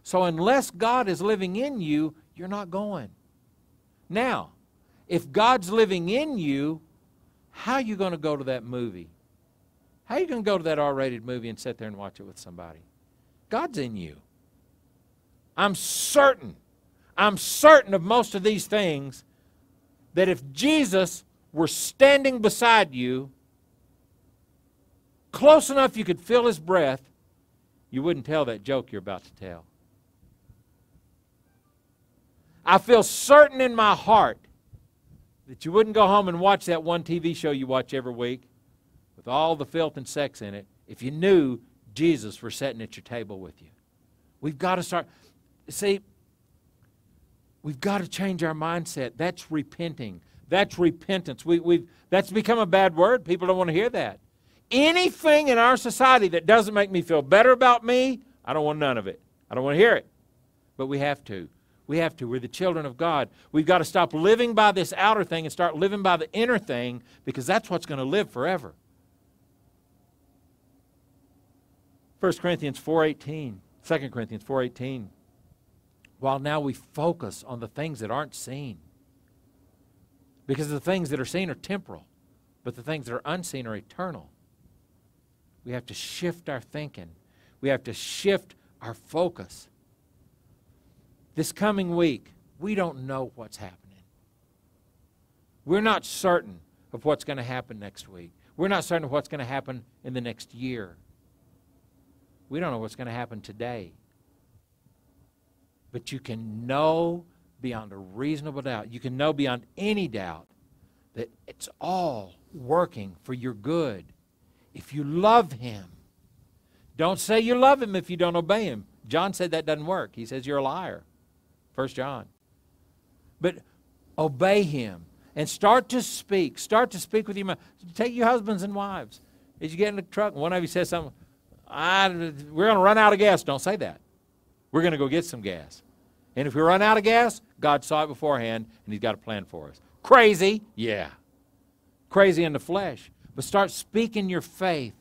Speaker 1: So, unless God is living in you, you're not going. Now, if God's living in you, how are you going to go to that movie? How are you going to go to that R rated movie and sit there and watch it with somebody? God's in you. I'm certain I'm certain of most of these things that if Jesus were standing beside you, close enough you could feel his breath, you wouldn't tell that joke you're about to tell. I feel certain in my heart that you wouldn't go home and watch that one TV show you watch every week with all the filth and sex in it if you knew Jesus were sitting at your table with you. We've got to start. See, We've got to change our mindset. That's repenting. That's repentance. We, we've, that's become a bad word. People don't want to hear that. Anything in our society that doesn't make me feel better about me, I don't want none of it. I don't want to hear it. But we have to. We have to. We're the children of God. We've got to stop living by this outer thing and start living by the inner thing because that's what's going to live forever. 1 Corinthians 4.18, 2 Corinthians 4.18 while now we focus on the things that aren't seen. Because the things that are seen are temporal, but the things that are unseen are eternal. We have to shift our thinking, we have to shift our focus. This coming week, we don't know what's happening. We're not certain of what's going to happen next week. We're not certain of what's going to happen in the next year. We don't know what's going to happen today. But you can know beyond a reasonable doubt, you can know beyond any doubt that it's all working for your good. If you love Him, don't say you love Him if you don't obey Him. John said that doesn't work. He says you're a liar. First John. But obey Him and start to speak. Start to speak with your mouth. Take your husbands and wives. As you get in the truck and one of you says something, we're going to run out of gas. Don't say that. We're going to go get some gas. And if we run out of gas, God saw it beforehand and He's got a plan for us. Crazy? Yeah. Crazy in the flesh. But start speaking your faith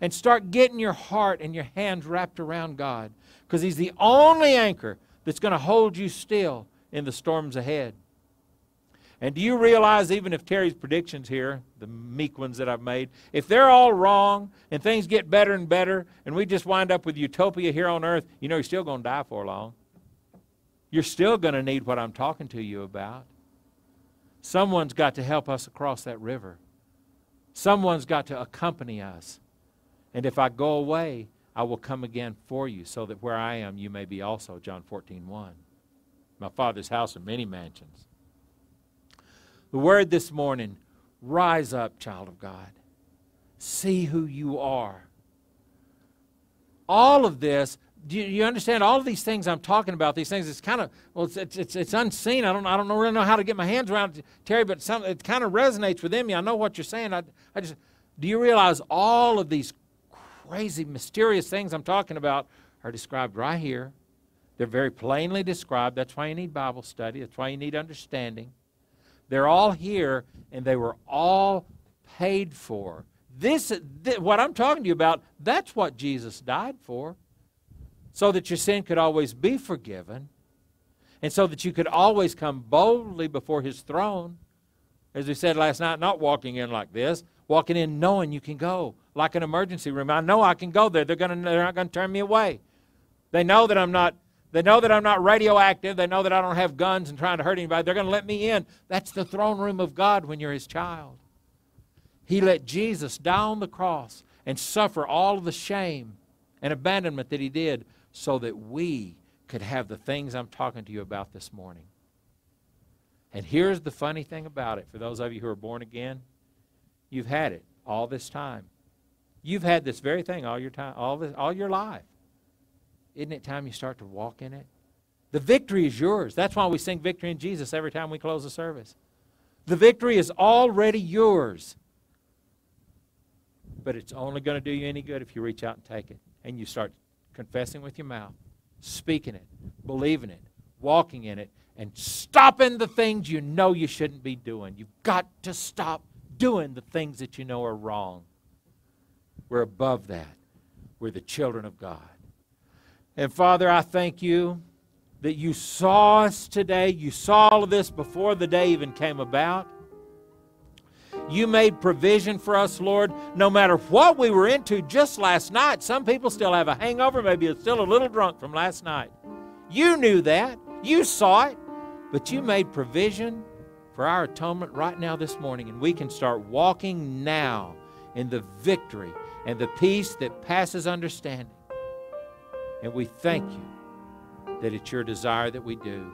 Speaker 1: and start getting your heart and your hands wrapped around God because He's the only anchor that's going to hold you still in the storms ahead. And do you realize, even if Terry's predictions here, the meek ones that I've made, if they're all wrong and things get better and better and we just wind up with utopia here on earth, you know you're still going to die for long you're still going to need what I'm talking to you about. Someone's got to help us across that river. Someone's got to accompany us. And if I go away, I will come again for you, so that where I am, you may be also. John 14, 1. My Father's house are many mansions. The word this morning rise up, child of God. See who you are. All of this do you, understand all of these things I'm talking about? These things, it's kind of well, it's, it's, it's, it's, unseen. I don't I don't really know how to get my hands around it, Terry, but some, it kind of resonates within me. I know what you're saying. I, I just Do you realize all of these crazy, mysterious things I'm talking about are described right here? They're very plainly described. That's why you need Bible study, that's why you need understanding. They're all here, and they were all paid for. This, th- what I'm talking to you about, that's what Jesus died for. So that your sin could always be forgiven, and so that you could always come boldly before His throne. As we said last night, not walking in like this, walking in knowing you can go, like an emergency room. I know I can go there. They're, gonna, they're not going to turn me away. They know that I'm not they know that I'm not radioactive. They know that I don't have guns and trying to hurt anybody. They're going to let me in. That's the throne room of God when you're his child. He let Jesus die on the cross and suffer all of the shame and abandonment that he did so that we could have the things I'm talking to you about this morning. And here's the funny thing about it for those of you who are born again you've had it all this time. You've had this very thing all your time, all, this, all your life. Isn't it time you start to walk in it? The victory is yours. That's why we sing victory in Jesus every time we close the service. The victory is already yours. But it's only going to do you any good if you reach out and take it and you start confessing with your mouth, speaking it, believing it, walking in it, and stopping the things you know you shouldn't be doing. You've got to stop doing the things that you know are wrong. We're above that. We're the children of God. And Father, I thank you that you saw us today. You saw all of this before the day even came about. You made provision for us, Lord, no matter what we were into just last night. Some people still have a hangover, maybe it's still a little drunk from last night. You knew that. You saw it. But you made provision for our atonement right now this morning, and we can start walking now in the victory and the peace that passes understanding. And we thank you that it's your desire that we do.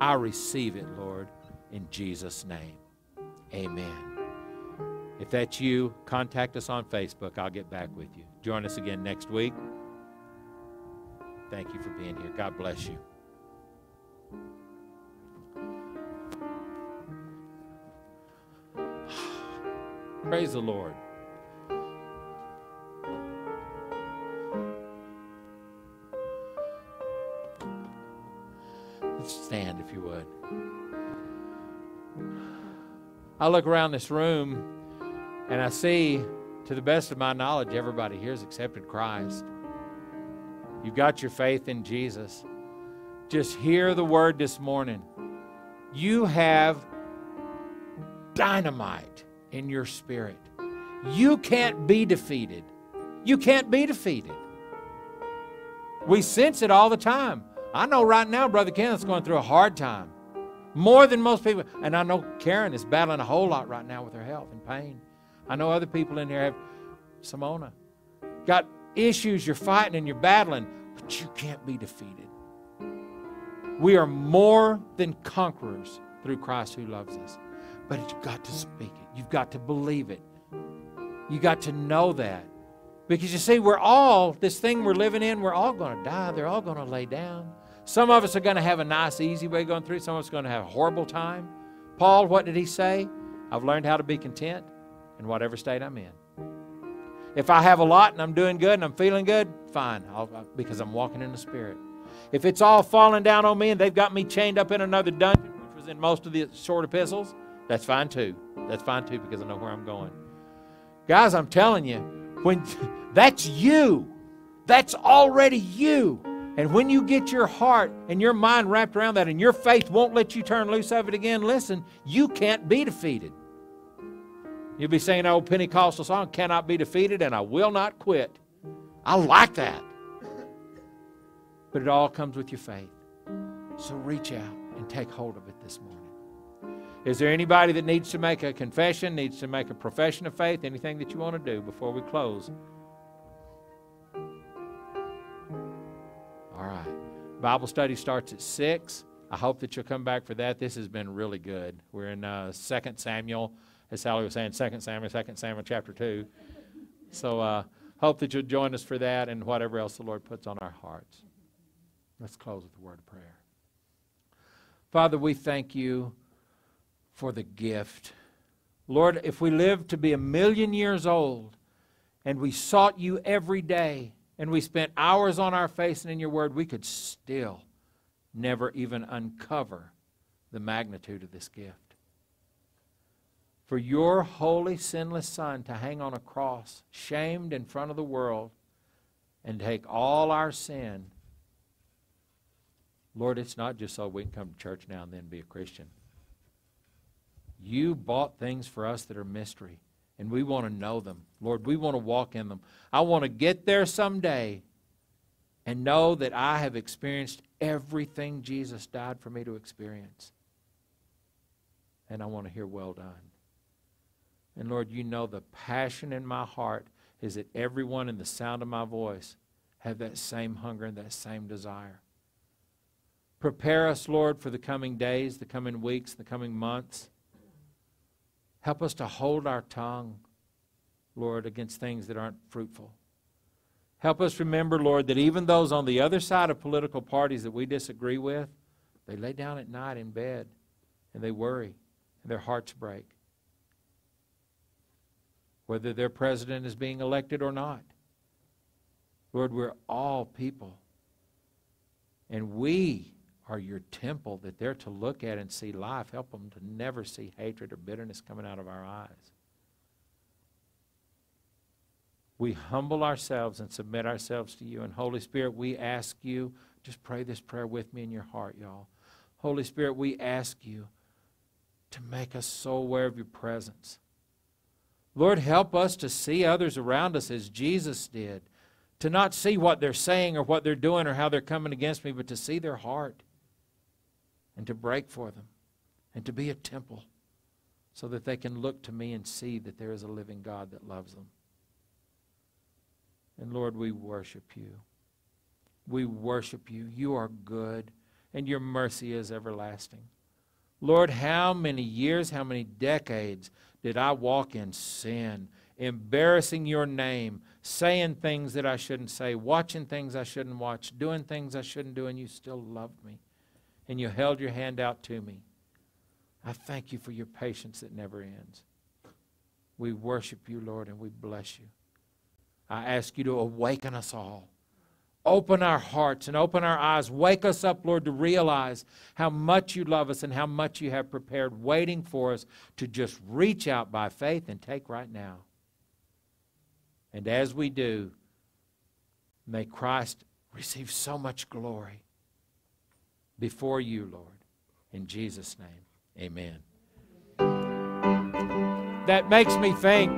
Speaker 1: I receive it, Lord, in Jesus' name. Amen. If that's you, contact us on Facebook. I'll get back with you. Join us again next week. Thank you for being here. God bless you. Praise the Lord. Stand, if you would. I look around this room and I see, to the best of my knowledge, everybody here has accepted Christ. You've got your faith in Jesus. Just hear the word this morning. You have dynamite in your spirit. You can't be defeated. You can't be defeated. We sense it all the time. I know right now Brother Kenneth's going through a hard time. More than most people. And I know Karen is battling a whole lot right now with her health and pain. I know other people in here have Simona. Got issues you're fighting and you're battling, but you can't be defeated. We are more than conquerors through Christ who loves us. But you've got to speak it. You've got to believe it. You got to know that. Because you see, we're all, this thing we're living in, we're all going to die. They're all going to lay down. Some of us are going to have a nice, easy way going through. Some of us are going to have a horrible time. Paul, what did he say? I've learned how to be content in whatever state I'm in. If I have a lot and I'm doing good and I'm feeling good, fine, I'll, because I'm walking in the Spirit. If it's all falling down on me and they've got me chained up in another dungeon, which was in most of the short epistles, that's fine too. That's fine too because I know where I'm going. Guys, I'm telling you, when that's you, that's already you. And when you get your heart and your mind wrapped around that and your faith won't let you turn loose of it again, listen, you can't be defeated. You'll be saying, old Pentecostal song, cannot be defeated and I will not quit. I like that. But it all comes with your faith. So reach out and take hold of it this morning. Is there anybody that needs to make a confession, needs to make a profession of faith, anything that you want to do before we close? All right. Bible study starts at 6. I hope that you'll come back for that. This has been really good. We're in uh, 2 Samuel, as Sally was saying, 2 Samuel, 2 Samuel chapter 2. So uh, hope that you'll join us for that and whatever else the Lord puts on our hearts. Let's close with a word of prayer. Father, we thank you for the gift Lord, if we lived to be a million years old and we sought you every day and we spent hours on our face and in your word, we could still never even uncover the magnitude of this gift. For your holy, sinless Son to hang on a cross, shamed in front of the world, and take all our sin. Lord, it's not just so we can come to church now and then be a Christian. You bought things for us that are mystery, and we want to know them. Lord, we want to walk in them. I want to get there someday and know that I have experienced everything Jesus died for me to experience. And I want to hear, well done. And Lord, you know the passion in my heart is that everyone in the sound of my voice have that same hunger and that same desire. Prepare us, Lord, for the coming days, the coming weeks, the coming months. Help us to hold our tongue, Lord, against things that aren't fruitful. Help us remember, Lord, that even those on the other side of political parties that we disagree with, they lay down at night in bed and they worry and their hearts break. Whether their president is being elected or not. Lord, we're all people. And we are your temple that they're to look at and see life. Help them to never see hatred or bitterness coming out of our eyes. We humble ourselves and submit ourselves to you. And Holy Spirit, we ask you, just pray this prayer with me in your heart, y'all. Holy Spirit, we ask you to make us so aware of your presence. Lord, help us to see others around us as Jesus did, to not see what they're saying or what they're doing or how they're coming against me, but to see their heart and to break for them and to be a temple so that they can look to me and see that there is a living God that loves them. And Lord, we worship you. We worship you. You are good, and your mercy is everlasting. Lord, how many years, how many decades did I walk in sin, embarrassing your name, saying things that I shouldn't say, watching things I shouldn't watch, doing things I shouldn't do, and you still loved me and you held your hand out to me. I thank you for your patience that never ends. We worship you, Lord, and we bless you. I ask you to awaken us all. Open our hearts and open our eyes. Wake us up, Lord, to realize how much you love us and how much you have prepared, waiting for us to just reach out by faith and take right now. And as we do, may Christ receive so much glory before you, Lord. In Jesus' name, amen. That makes me think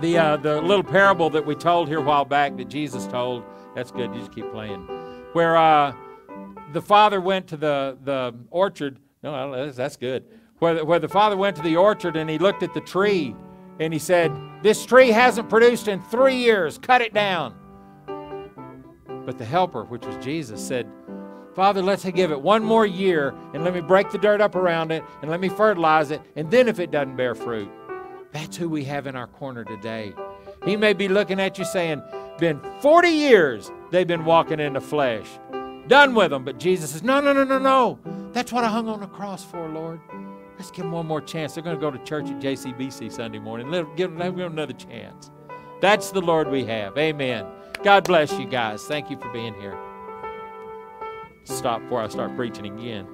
Speaker 1: the, uh, the little parable that we told here a while back that Jesus told. That's good. You just keep playing. Where uh, the father went to the, the orchard. No, that's good. Where the, where the father went to the orchard and he looked at the tree and he said, This tree hasn't produced in three years. Cut it down. But the helper, which was Jesus, said, Father, let's give it one more year and let me break the dirt up around it and let me fertilize it. And then if it doesn't bear fruit, that's who we have in our corner today. He may be looking at you saying, been 40 years they've been walking in the flesh. Done with them. But Jesus says, no, no, no, no, no. That's what I hung on the cross for, Lord. Let's give them one more chance. They're going to go to church at JCBC Sunday morning. Let, give, them another chance. That's the Lord we have. Amen. God bless you guys. Thank you for being here stop before I start preaching again.